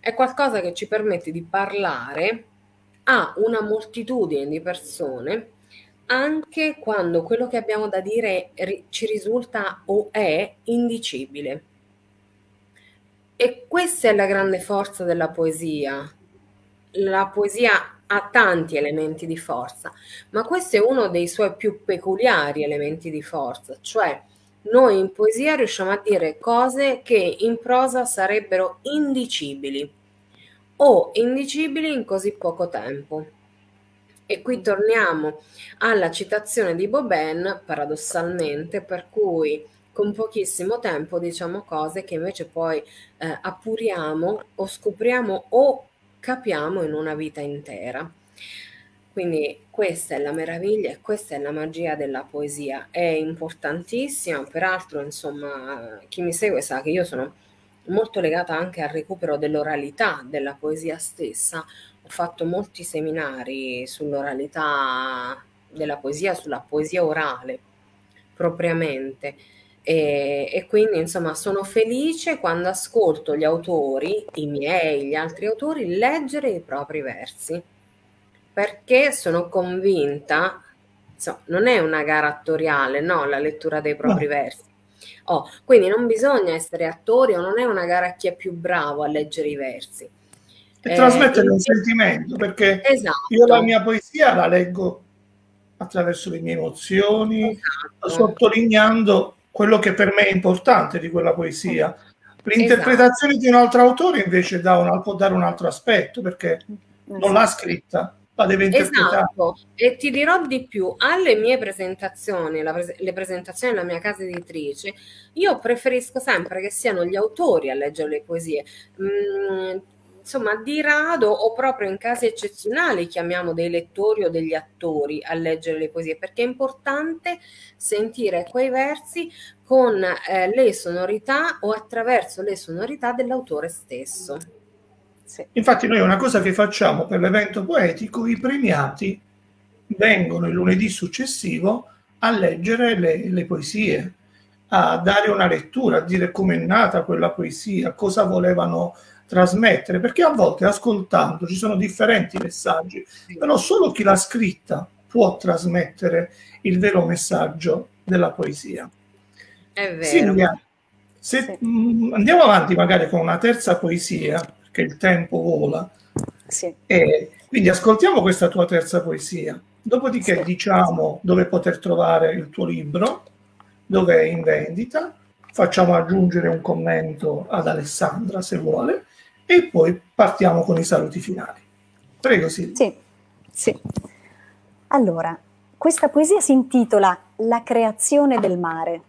è qualcosa che ci permette di parlare a una moltitudine di persone anche quando quello che abbiamo da dire ci risulta o è indicibile. E questa è la grande forza della poesia. La poesia ha tanti elementi di forza, ma questo è uno dei suoi più peculiari elementi di forza, cioè noi in poesia riusciamo a dire cose che in prosa sarebbero indicibili o indicibili in così poco tempo. E qui torniamo alla citazione di Boben, paradossalmente, per cui con pochissimo tempo diciamo cose che invece poi eh, appuriamo o scopriamo o capiamo in una vita intera. Quindi questa è la meraviglia e questa è la magia della poesia. È importantissima, peraltro, insomma, chi mi segue sa che io sono molto legata anche al recupero dell'oralità della poesia stessa. Ho fatto molti seminari sull'oralità della poesia, sulla poesia orale propriamente e, e, quindi insomma sono felice quando ascolto gli autori, i miei, gli altri autori, leggere i propri versi, perché sono convinta, insomma, non è una gara attoriale, no, la lettura dei propri no. versi. Oh, quindi non bisogna essere attori o non è una gara a chi è più bravo a leggere i versi. E eh, trasmettere un sentimento, perché esatto. io la mia poesia la leggo attraverso le mie emozioni, esatto. sottolineando quello che per me è importante di quella poesia. L'interpretazione esatto. di un altro autore invece dà un, può dare un altro aspetto perché esatto. non l'ha scritta, la deve interpretare. Esatto. E ti dirò di più, alle mie presentazioni, pres- le presentazioni della mia casa editrice, io preferisco sempre che siano gli autori a leggere le poesie. Mm, insomma, di rado o proprio in casi eccezionali chiamiamo dei lettori o degli attori a leggere le poesie, perché è importante sentire quei versi con eh, le sonorità o attraverso le sonorità dell'autore stesso. Sì. Infatti noi una cosa che facciamo per l'evento poetico, i premiati vengono il lunedì successivo a leggere le, le poesie, a dare una lettura, a dire com'è nata quella poesia, cosa volevano trasmettere, perché a volte ascoltando ci sono differenti messaggi, però solo chi l'ha scritta può trasmettere il vero messaggio della poesia. È vero. Silvia, se sì. mh, mm, andiamo avanti magari con una terza poesia, perché il tempo vola, sì. e quindi ascoltiamo questa tua terza poesia, dopodiché sì. diciamo dove poter trovare il tuo libro, dove è in vendita, facciamo aggiungere un commento ad Alessandra se vuole e poi partiamo con i saluti finali. Prego Silvia. Sì, sì. Allora, questa poesia si intitola La creazione del mare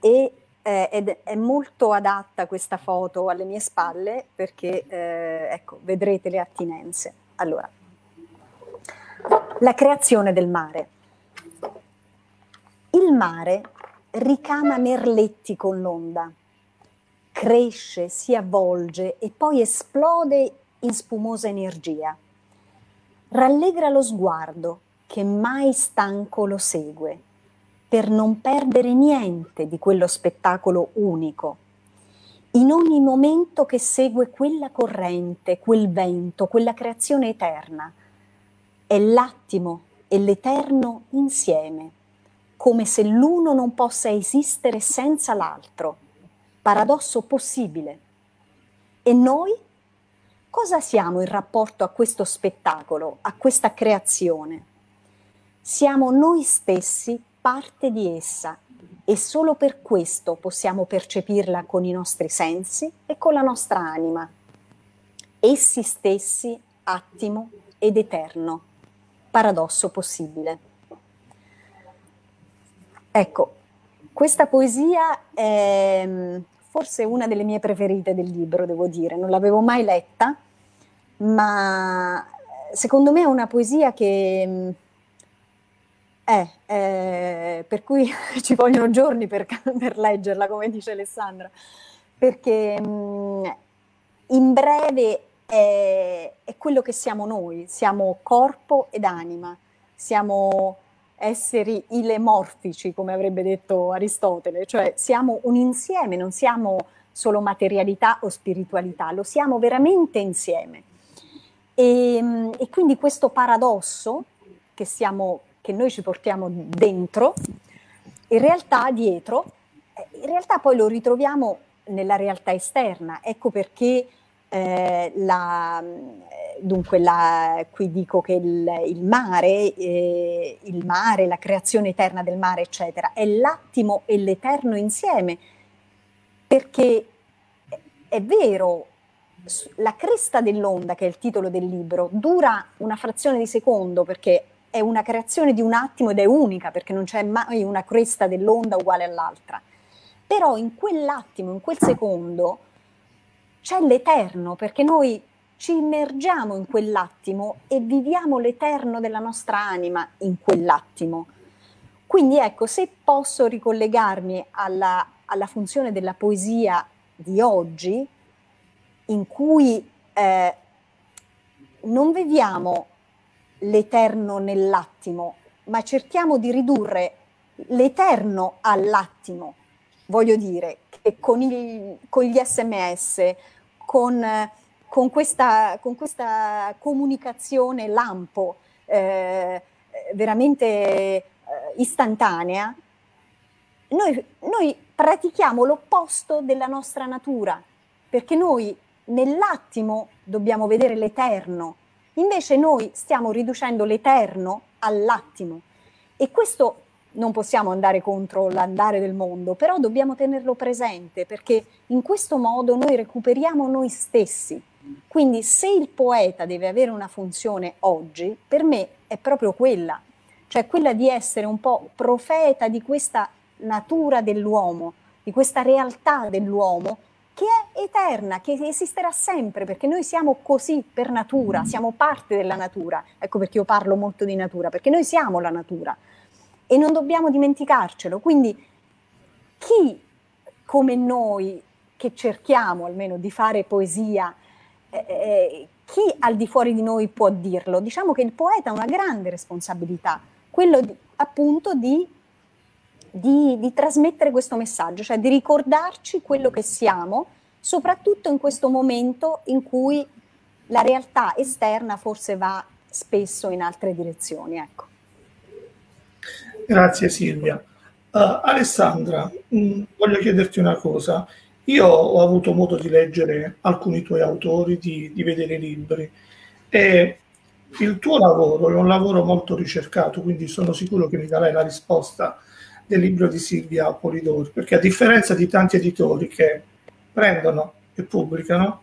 e eh, ed è molto adatta questa foto alle mie spalle perché, eh, ecco, vedrete le attinenze. Allora, La creazione del mare. Il mare ricama merletti con l'onda, cresce, si avvolge e poi esplode in spumosa energia. Rallegra lo sguardo che mai stanco lo segue, per non perdere niente di quello spettacolo unico. In ogni momento che segue quella corrente, quel vento, quella creazione eterna, è l'attimo e l'eterno insieme, come se l'uno non possa esistere senza l'altro. Paradosso possibile. E noi cosa siamo in rapporto a questo spettacolo, a questa creazione? Siamo noi stessi parte di essa e solo per questo possiamo percepirla con i nostri sensi e con la nostra anima. Essi stessi, attimo ed eterno. Paradosso possibile. Ecco, questa poesia è forse una delle mie preferite del libro, devo dire, non l'avevo mai letta, ma secondo me è una poesia che è, eh, per cui ci vogliono giorni per, per, leggerla, come dice Alessandra, perché mm, in breve è, è quello che siamo noi, siamo corpo ed anima, siamo esseri ilemorfici, come avrebbe detto Aristotele, cioè siamo un insieme, non siamo solo materialità o spiritualità, lo siamo veramente insieme. E, e quindi questo paradosso che, siamo, che noi ci portiamo dentro, in realtà dietro, eh, in realtà poi lo ritroviamo nella realtà esterna. Ecco perché eh, la, dunque la, qui dico che il, il mare, eh, il mare, la creazione eterna del mare, eccetera, è l'attimo e l'eterno insieme, perché è vero, la cresta dell'onda, che è il titolo del libro, dura una frazione di secondo perché è una creazione di un attimo ed è unica perché non c'è mai una cresta dell'onda uguale all'altra. Però in quell'attimo, in quel secondo, c'è l'eterno perché noi ci immergiamo in quell'attimo e viviamo l'eterno della nostra anima in quell'attimo. Quindi ecco, se posso ricollegarmi alla, alla funzione della poesia di oggi, in cui eh, non vediamo l'eterno nell'attimo, ma cerchiamo di ridurre l'eterno all'attimo. Voglio dire che con, il, con gli sms, con con questa, con questa comunicazione lampo eh, veramente eh, istantanea, noi, noi pratichiamo l'opposto della nostra natura, perché noi nell'attimo dobbiamo vedere l'eterno, invece noi stiamo riducendo l'eterno all'attimo. E questo non possiamo andare contro l'andare del mondo, però dobbiamo tenerlo presente perché in questo modo noi recuperiamo noi stessi quindi se il poeta deve avere una funzione oggi, per me è proprio quella, cioè quella di essere un po' profeta di questa natura dell'uomo, di questa realtà dell'uomo che è eterna, che esisterà sempre, perché noi siamo così per natura, siamo parte della natura. Ecco perché io parlo molto di natura, perché noi siamo la natura e non dobbiamo dimenticarcelo. Quindi chi come noi che cerchiamo almeno di fare poesia eh, eh, chi al di fuori di noi può dirlo? Diciamo che il poeta ha una grande responsabilità, quello di, appunto di, di, di trasmettere questo messaggio, cioè di ricordarci quello che siamo, soprattutto in questo momento in cui la realtà esterna forse va spesso in altre direzioni. Ecco. Grazie Silvia. Uh, Alessandra, mh, mm, voglio chiederti una cosa. Io ho avuto modo di leggere alcuni tuoi autori, di, di vedere i libri e il tuo lavoro è un lavoro molto ricercato, quindi sono sicuro che mi darai la risposta del libro di Silvia Polidori, perché a differenza di tanti editori che prendono e pubblicano,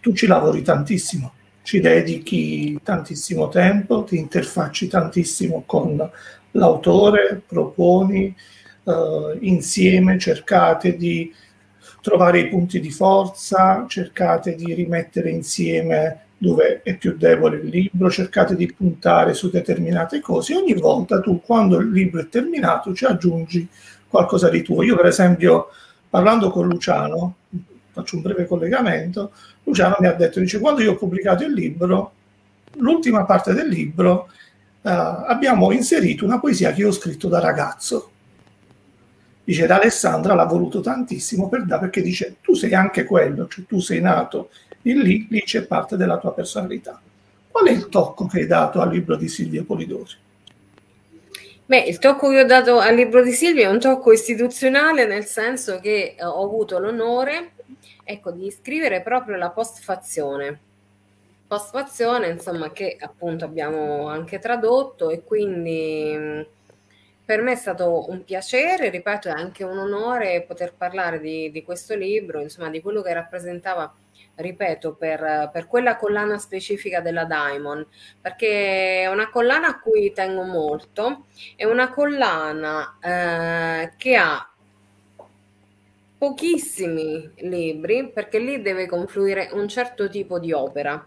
tu ci lavori tantissimo, ci dedichi tantissimo tempo, ti interfacci tantissimo con l'autore, proponi, eh, insieme cercate di trovare i punti di forza, cercate di rimettere insieme dove è più debole il libro, cercate di puntare su determinate cose. Ogni volta tu, quando il libro è terminato, ci aggiungi qualcosa di tuo. Io, per esempio, parlando con Luciano, faccio un breve collegamento, Luciano mi ha detto, dice, quando io ho pubblicato il libro, l'ultima parte del libro, abbiamo inserito una poesia che io ho scritto da ragazzo. Dice, da Alessandra l'ha voluto tantissimo per, perché dice, tu sei anche quello, cioè tu sei nato e lì, lì c'è parte della tua personalità. Qual è il tocco che hai dato al libro di Silvia Polidori? Beh, il tocco che ho dato al libro di Silvia è un tocco istituzionale, nel senso che eh, ho avuto l'onore ecco, di scrivere proprio la postfazione. Postfazione, insomma, che appunto abbiamo anche tradotto e quindi per me è stato un piacere, ripeto, è anche un onore poter parlare di, di questo libro, insomma, di quello che rappresentava ripeto, per, per, quella collana specifica della Diamond, perché è una collana a cui tengo molto, è una collana eh, che ha pochissimi libri, perché lì deve confluire un certo tipo di opera,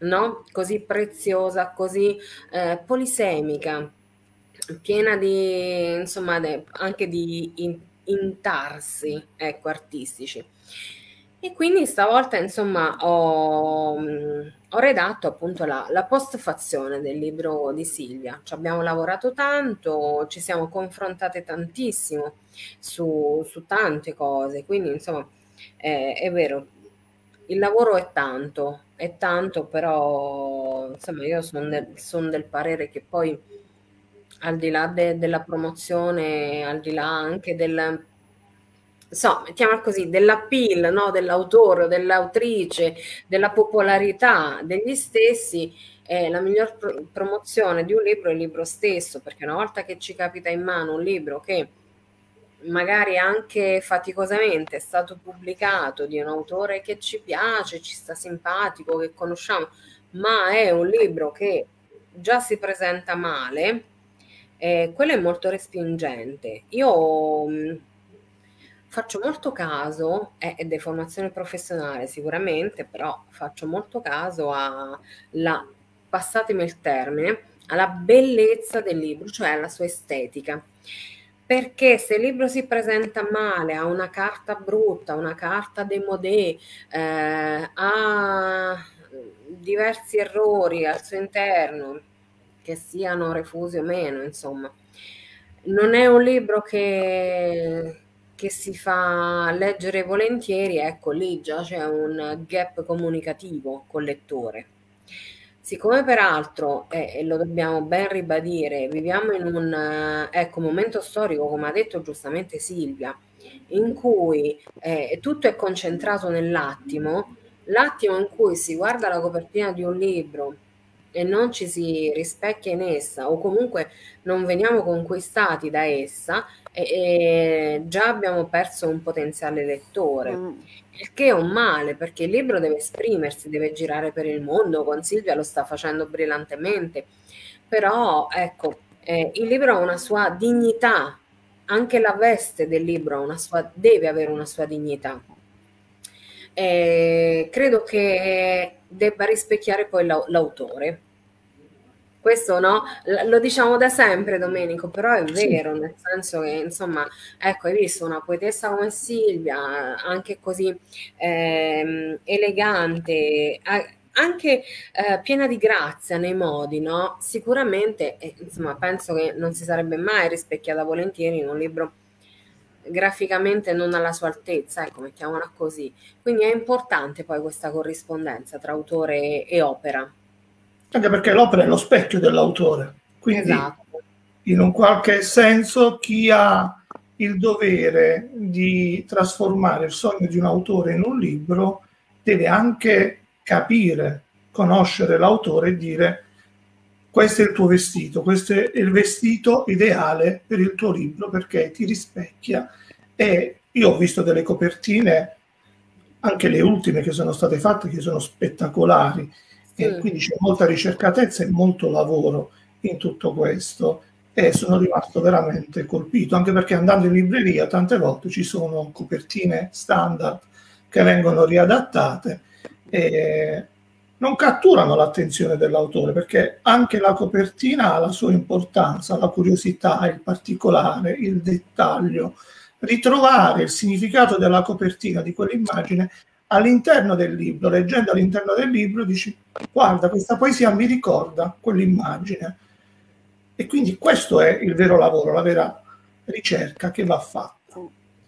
no? Così preziosa, così eh, polisemica, piena di, insomma, de, anche di in, intarsi, ecco, artistici. E quindi stavolta, insomma, ho, ho redatto appunto la, la, postfazione del libro di Silvia. Ci abbiamo lavorato tanto, ci siamo confrontate tantissimo su, su tante cose, quindi insomma eh, è vero, il lavoro è tanto, è tanto, però insomma io sono del, son del parere che poi al di là de, della promozione, al di là anche del so, mettiamola così, dell'appeal no? dell'autore dell'autrice, della popolarità degli stessi, eh, la miglior pro- promozione di un libro è il libro stesso, perché una volta che ci capita in mano un libro che magari anche faticosamente è stato pubblicato di un autore che ci piace, ci sta simpatico, che conosciamo, ma è un libro che già si presenta male, eh, quello è molto respingente. Io Faccio molto caso, è, è deformazione professionale sicuramente, però faccio molto caso alla, passatemi il termine, alla bellezza del libro, cioè alla sua estetica. Perché se il libro si presenta male, ha una carta brutta, una carta demodé, eh, ha diversi errori al suo interno, che siano refusi o meno, insomma, non è un libro che che si fa leggere volentieri, ecco lì già c'è un gap comunicativo col lettore. Siccome peraltro, eh, e lo dobbiamo ben ribadire, viviamo in un ecco, momento storico, come ha detto giustamente Silvia, in cui eh, tutto è concentrato nell'attimo, l'attimo in cui si guarda la copertina di un libro e non ci si rispecchia in essa o comunque non veniamo conquistati da essa, e, e già abbiamo perso un potenziale lettore. Mm. Il che è un male perché il libro deve esprimersi, deve girare per il mondo. Con Silvia lo sta facendo brillantemente, però ecco, eh, il libro ha una sua dignità, anche la veste del libro sua, deve avere una sua dignità. Eh, credo che debba rispecchiare poi l'autore questo no, lo diciamo da sempre Domenico, però è vero, sì. nel senso che insomma, ecco, hai visto una poetessa come Silvia, anche così ehm, elegante, anche eh, piena di grazia nei modi, no? Sicuramente, eh, insomma, penso che non si sarebbe mai rispecchiata volentieri in un libro graficamente non alla sua altezza, ecco, mettiamola così. Quindi è importante poi questa corrispondenza tra autore e opera anche perché l'opera è lo specchio dell'autore. Quindi, esatto. in un qualche senso, chi ha il dovere di trasformare il sogno di un autore in un libro deve anche capire, conoscere l'autore e dire questo è il tuo vestito, questo è il vestito ideale per il tuo libro perché ti rispecchia. E io ho visto delle copertine, anche le ultime che sono state fatte, che sono spettacolari e quindi c'è molta ricercatezza e molto lavoro in tutto questo e sono rimasto veramente colpito, anche perché andando in libreria tante volte ci sono copertine standard che vengono riadattate e non catturano l'attenzione dell'autore perché anche la copertina ha la sua importanza, la curiosità, il particolare, il dettaglio. Ritrovare il significato della copertina di quell'immagine all'interno del libro, leggendo all'interno del libro, dici guarda, questa poesia mi ricorda quell'immagine. E quindi questo è il vero lavoro, la vera ricerca che va fatta.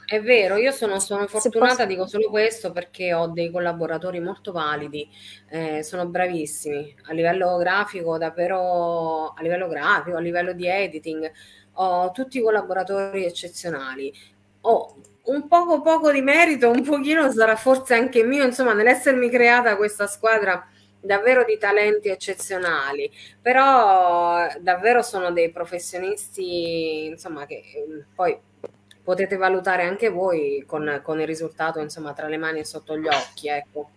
È vero, io sono, sono fortunata, posso... dico solo questo perché ho dei collaboratori molto validi, eh, sono bravissimi a livello grafico, davvero a livello grafico, a livello di editing, ho tutti collaboratori eccezionali. Ho un poco poco di merito, un pochino sarà forse anche mio, insomma, nell'essermi creata questa squadra davvero di talenti eccezionali, però davvero sono dei professionisti, insomma, che poi potete valutare anche voi con, con il risultato insomma tra le mani e sotto gli occhi. Ecco.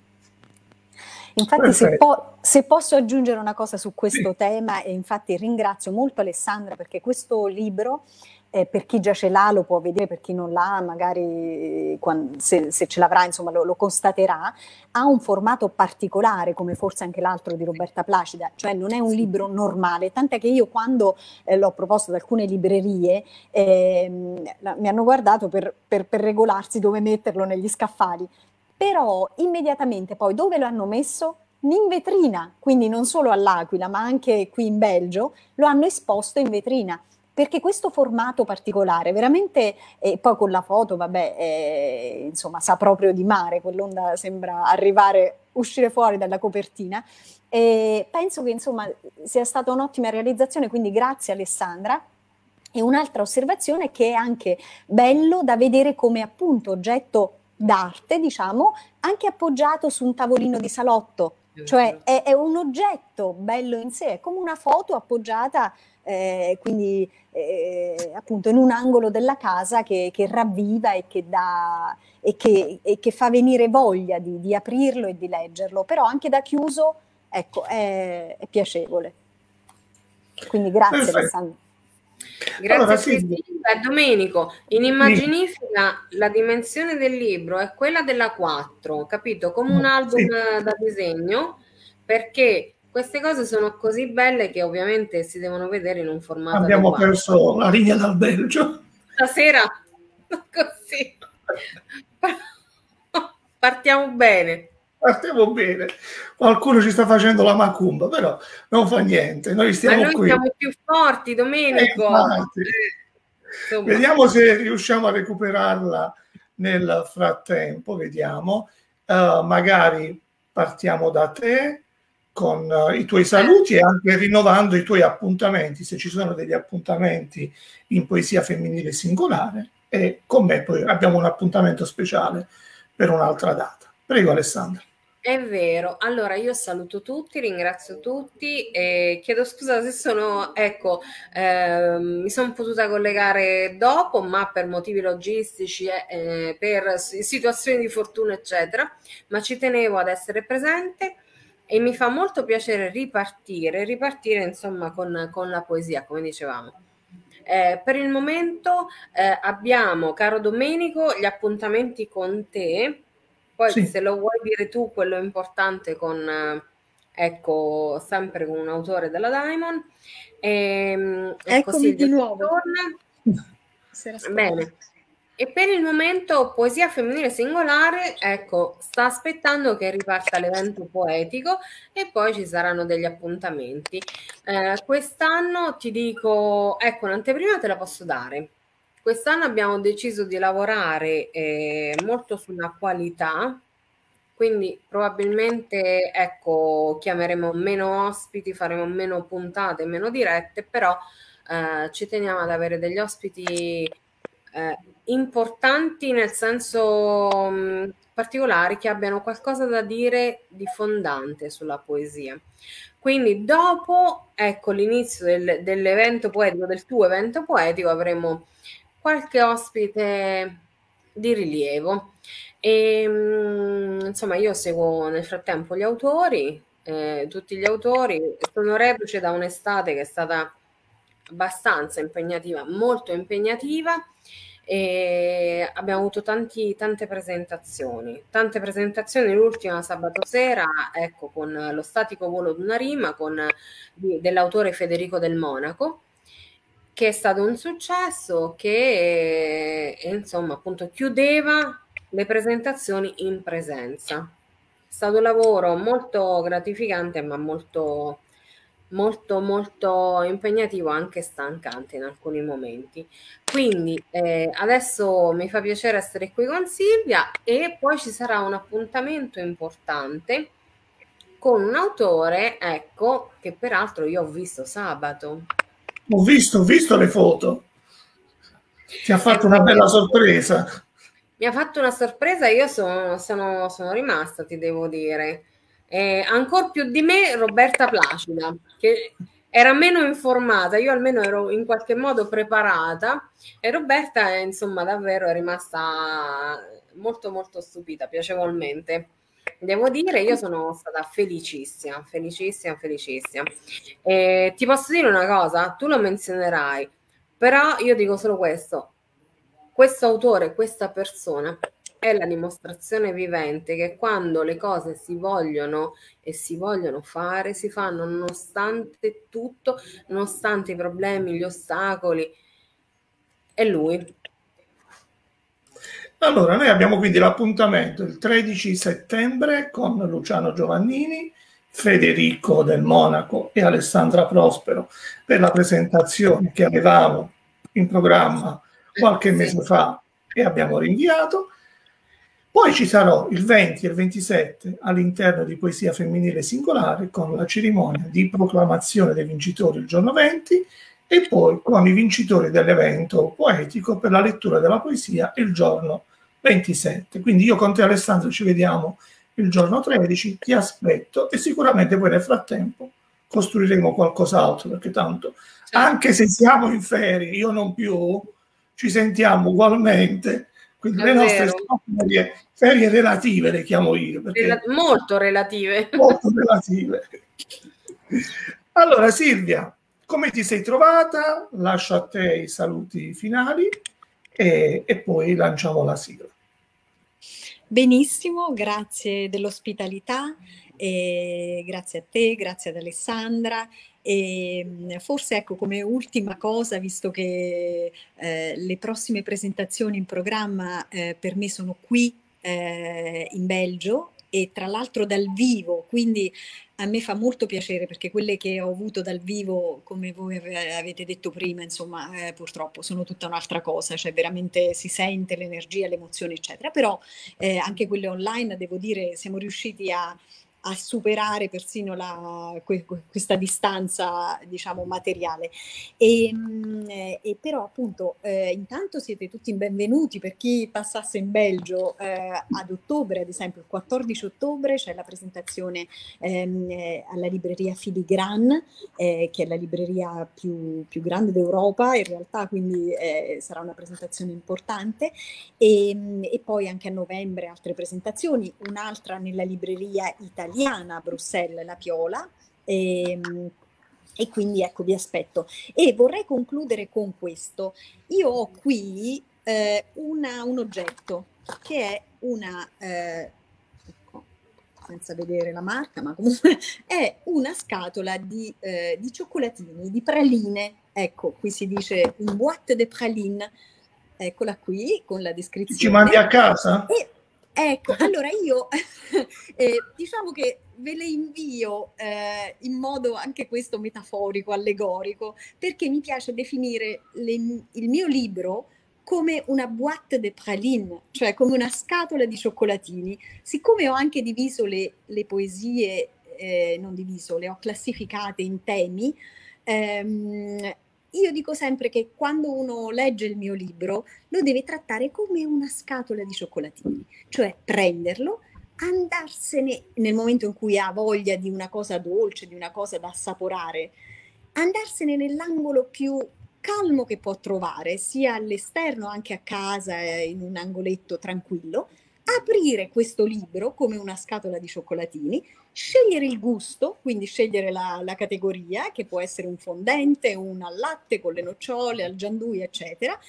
Infatti, se, po- se, posso aggiungere una cosa su questo sì. tema, e infatti ringrazio molto Alessandra perché questo libro eh, per chi già ce l'ha lo può vedere, per chi non l'ha magari quando, se, se, ce l'avrà insomma lo, lo, constaterà, ha un formato particolare come forse anche l'altro di Roberta Placida, cioè non è un libro normale, tant'è che io quando eh, l'ho proposto ad alcune librerie eh, mi hanno guardato per, per, per regolarsi dove metterlo negli scaffali, però immediatamente poi dove lo hanno messo? in vetrina, quindi non solo all'Aquila ma anche qui in Belgio, lo hanno esposto in vetrina perché questo formato particolare veramente, e poi con la foto, vabbè, eh, insomma, sa proprio di mare, quell'onda sembra arrivare, uscire fuori dalla copertina. E penso che insomma sia stata un'ottima realizzazione, quindi grazie Alessandra. E un'altra osservazione che è anche bello da vedere come appunto oggetto d'arte, diciamo, anche appoggiato su un tavolino di salotto, cioè è, è un oggetto bello in sé, è come una foto appoggiata eh, quindi eh, appunto in un angolo della casa che, che ravviva e che, dà, e, che, e che, fa venire voglia di, di, aprirlo e di leggerlo, però anche da chiuso ecco, è, è piacevole. Quindi grazie Perfetto. Alessandro. Grazie allora, sì. Domenico, in Immaginifica sì. la dimensione del libro è quella della 4, capito? Come un album sì. da disegno, perché queste cose sono così belle che ovviamente si devono vedere in un formato. Abbiamo adeguato. perso la linea dal Belgio. Stasera così. Partiamo bene. Partiamo bene. Qualcuno ci sta facendo la macumba, però non fa niente. Noi stiamo Ma noi qui. siamo più forti, Domenico. Eh, vediamo se riusciamo a recuperarla nel frattempo. Vediamo. Uh, magari partiamo da te con uh, i tuoi saluti e anche rinnovando i tuoi appuntamenti, se ci sono degli appuntamenti in poesia femminile singolare e con me poi abbiamo un appuntamento speciale per un'altra data. Prego Alessandra. È vero, allora io saluto tutti, ringrazio tutti e chiedo scusa se sono, ecco, eh, mi sono potuta collegare dopo, ma per motivi logistici, eh, per situazioni di fortuna, eccetera, ma ci tenevo ad essere presente e mi fa molto piacere ripartire, ripartire insomma con, con la poesia, come dicevamo. Eh, per il momento eh, abbiamo, caro Domenico, gli appuntamenti con te, poi sì. se lo vuoi dire tu, quello importante con, eh, ecco, sempre con un autore della Diamond. Ehm, Eccomi ecco, di nuovo. Bene. E per il momento Poesia Femminile Singolare, ecco, sta aspettando che riparta l'evento poetico e poi ci saranno degli appuntamenti. Eh, quest'anno ti dico, ecco, un'anteprima te la posso dare. Quest'anno abbiamo deciso di lavorare eh, molto sulla qualità, quindi probabilmente, ecco, chiameremo meno ospiti, faremo meno puntate, meno dirette, però eh, ci teniamo ad avere degli ospiti eh, importanti nel senso mh, mm, particolari che abbiano qualcosa da dire di fondante sulla poesia. Quindi dopo ecco, l'inizio del, dell'evento poetico, del tuo evento poetico, avremo qualche ospite di rilievo. E, mm, insomma, io seguo nel frattempo gli autori, eh, tutti gli autori, sono reduce da un'estate che è stata abbastanza impegnativa, molto impegnativa e abbiamo avuto tanti, tante presentazioni, tante presentazioni, l'ultima sabato sera, ecco, con lo statico volo di una rima con, dell'autore Federico del Monaco, che è stato un successo che insomma appunto chiudeva le presentazioni in presenza. È stato un lavoro molto gratificante ma molto molto molto impegnativo, anche stancante in alcuni momenti. Quindi eh, adesso mi fa piacere essere qui con Silvia e poi ci sarà un appuntamento importante con un autore, ecco, che peraltro io ho visto sabato. Ho visto, ho visto le foto. Ti ha fatto una bella sorpresa. Mi ha fatto una sorpresa, io sono, sono, sono rimasta, ti devo dire eh, ancora più di me Roberta Placida, che era meno informata, io almeno ero in qualche modo preparata e Roberta è, insomma davvero è rimasta molto molto stupita, piacevolmente. Devo dire, io sono stata felicissima, felicissima, felicissima. Eh, ti posso dire una cosa, tu lo menzionerai, però io dico solo questo, questo autore, questa persona è la dimostrazione vivente che quando le cose si vogliono e si vogliono fare, si fanno nonostante tutto, nonostante i problemi, gli ostacoli. È lui. Allora, noi abbiamo quindi l'appuntamento il 13 settembre con Luciano Giovannini, Federico del Monaco e Alessandra Prospero per la presentazione che avevamo in programma qualche mese fa e abbiamo rinviato poi ci sarò il 20 e il 27 all'interno di Poesia Femminile Singolare con la cerimonia di proclamazione dei vincitori il giorno 20 e poi con i vincitori dell'evento poetico per la lettura della poesia il giorno 27. Quindi io con te Alessandro ci vediamo il giorno 13, ti aspetto e sicuramente poi nel frattempo costruiremo qualcos'altro perché tanto certo. anche se siamo in ferie, io non più, ci sentiamo ugualmente quindi le nostre ferie, ferie, relative le chiamo io. Rel- molto relative. Molto relative. Allora Silvia, come ti sei trovata? Lascio a te i saluti finali e, e poi lanciamo la sigla. Benissimo, grazie dell'ospitalità, grazie a te, grazie ad Alessandra e ehm, forse ecco come ultima cosa, visto che eh, le prossime presentazioni in programma eh, per me sono qui eh, in Belgio e tra l'altro dal vivo, quindi a me fa molto piacere perché quelle che ho avuto dal vivo, come voi avete detto prima, insomma, eh, purtroppo sono tutta un'altra cosa, cioè veramente si sente l'energia, l'emozione, eccetera. Però eh, anche quelle online, devo dire, siamo riusciti a, a superare persino la, questa distanza diciamo materiale. E, mm, e però appunto eh, intanto siete tutti benvenuti per chi passasse in Belgio eh, ad ottobre ad esempio il 14 ottobre c'è la presentazione ehm, eh, alla libreria Filigran eh, che è la libreria più, più grande d'Europa in realtà quindi eh, sarà una presentazione importante. E, mm, e poi anche a novembre altre presentazioni un'altra nella libreria italiana italiana a Bruxelles, la Piola. E, ehm, e quindi ecco vi aspetto. E vorrei concludere con questo. Io ho qui eh, una, un oggetto che è una, eh, ecco, senza vedere la marca, ma comunque è una scatola di, eh, di cioccolatini, di praline. Ecco, qui si dice un boîte de praline. Eccola qui con la descrizione. Ci mandi a casa? E Ecco, allora io eh, diciamo che ve le invio eh, in modo anche questo metaforico, allegorico, perché mi piace definire le, il mio libro come una boîte de praline, cioè come una scatola di cioccolatini. Siccome ho anche diviso le, le poesie, eh, non diviso, le ho classificate in temi, ehm, io dico sempre che quando uno legge il mio libro lo deve trattare come una scatola di cioccolatini, cioè prenderlo, andarsene nel momento in cui ha voglia di una cosa dolce, di una cosa da assaporare, andarsene nell'angolo più calmo che può trovare, sia all'esterno, anche a casa, eh, in un angoletto tranquillo, aprire questo libro come una scatola di cioccolatini, scegliere il gusto, quindi scegliere la, la, categoria, che può essere un fondente, un al latte con le nocciole, al gianduia, eccetera,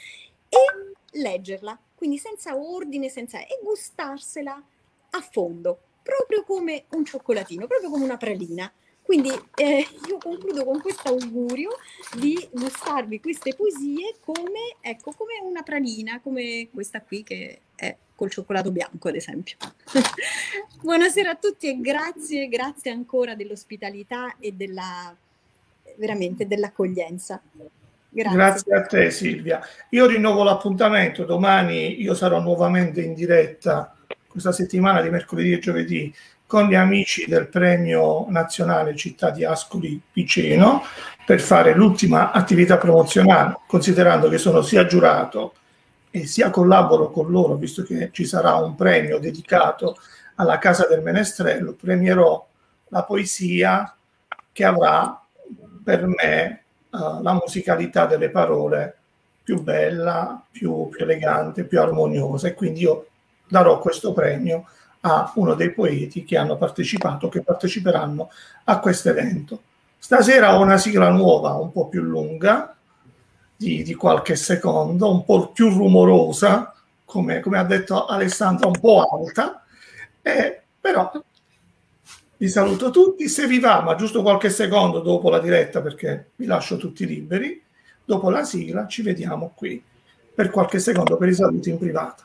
e leggerla, quindi senza ordine, senza... e gustarsela a fondo, proprio come un cioccolatino, proprio come una pralina. Quindi eh, io concludo con questo augurio di gustarvi queste poesie come, ecco, come una pralina, come questa qui che è col cioccolato bianco, ad esempio. Buonasera a tutti e grazie, grazie ancora dell'ospitalità e della, veramente dell'accoglienza. Grazie. Grazie a te Silvia. Io rinnovo l'appuntamento, domani io sarò nuovamente in diretta questa settimana di mercoledì e giovedì con gli amici del premio nazionale Città di Ascoli Piceno per fare l'ultima attività promozionale, considerando che sono sia giurato e sia collaboro con loro, visto che ci sarà un premio dedicato alla Casa del Menestrello, premierò la poesia che avrà per me uh, la musicalità delle parole più bella, più, più elegante, più armoniosa e quindi io darò questo premio a uno dei poeti che hanno partecipato, che parteciperanno a questo evento. Stasera ho una sigla nuova, un po' più lunga, di, di qualche secondo, un po' più rumorosa, come, come ha detto Alessandra, un po' alta, eh, però vi saluto tutti, se vi va, ma giusto qualche secondo dopo la diretta perché vi lascio tutti liberi, dopo la sigla ci vediamo qui per qualche secondo per i saluti in privato.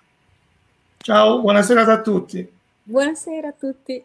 Ciao, buonasera a tutti. Buonasera a tutti.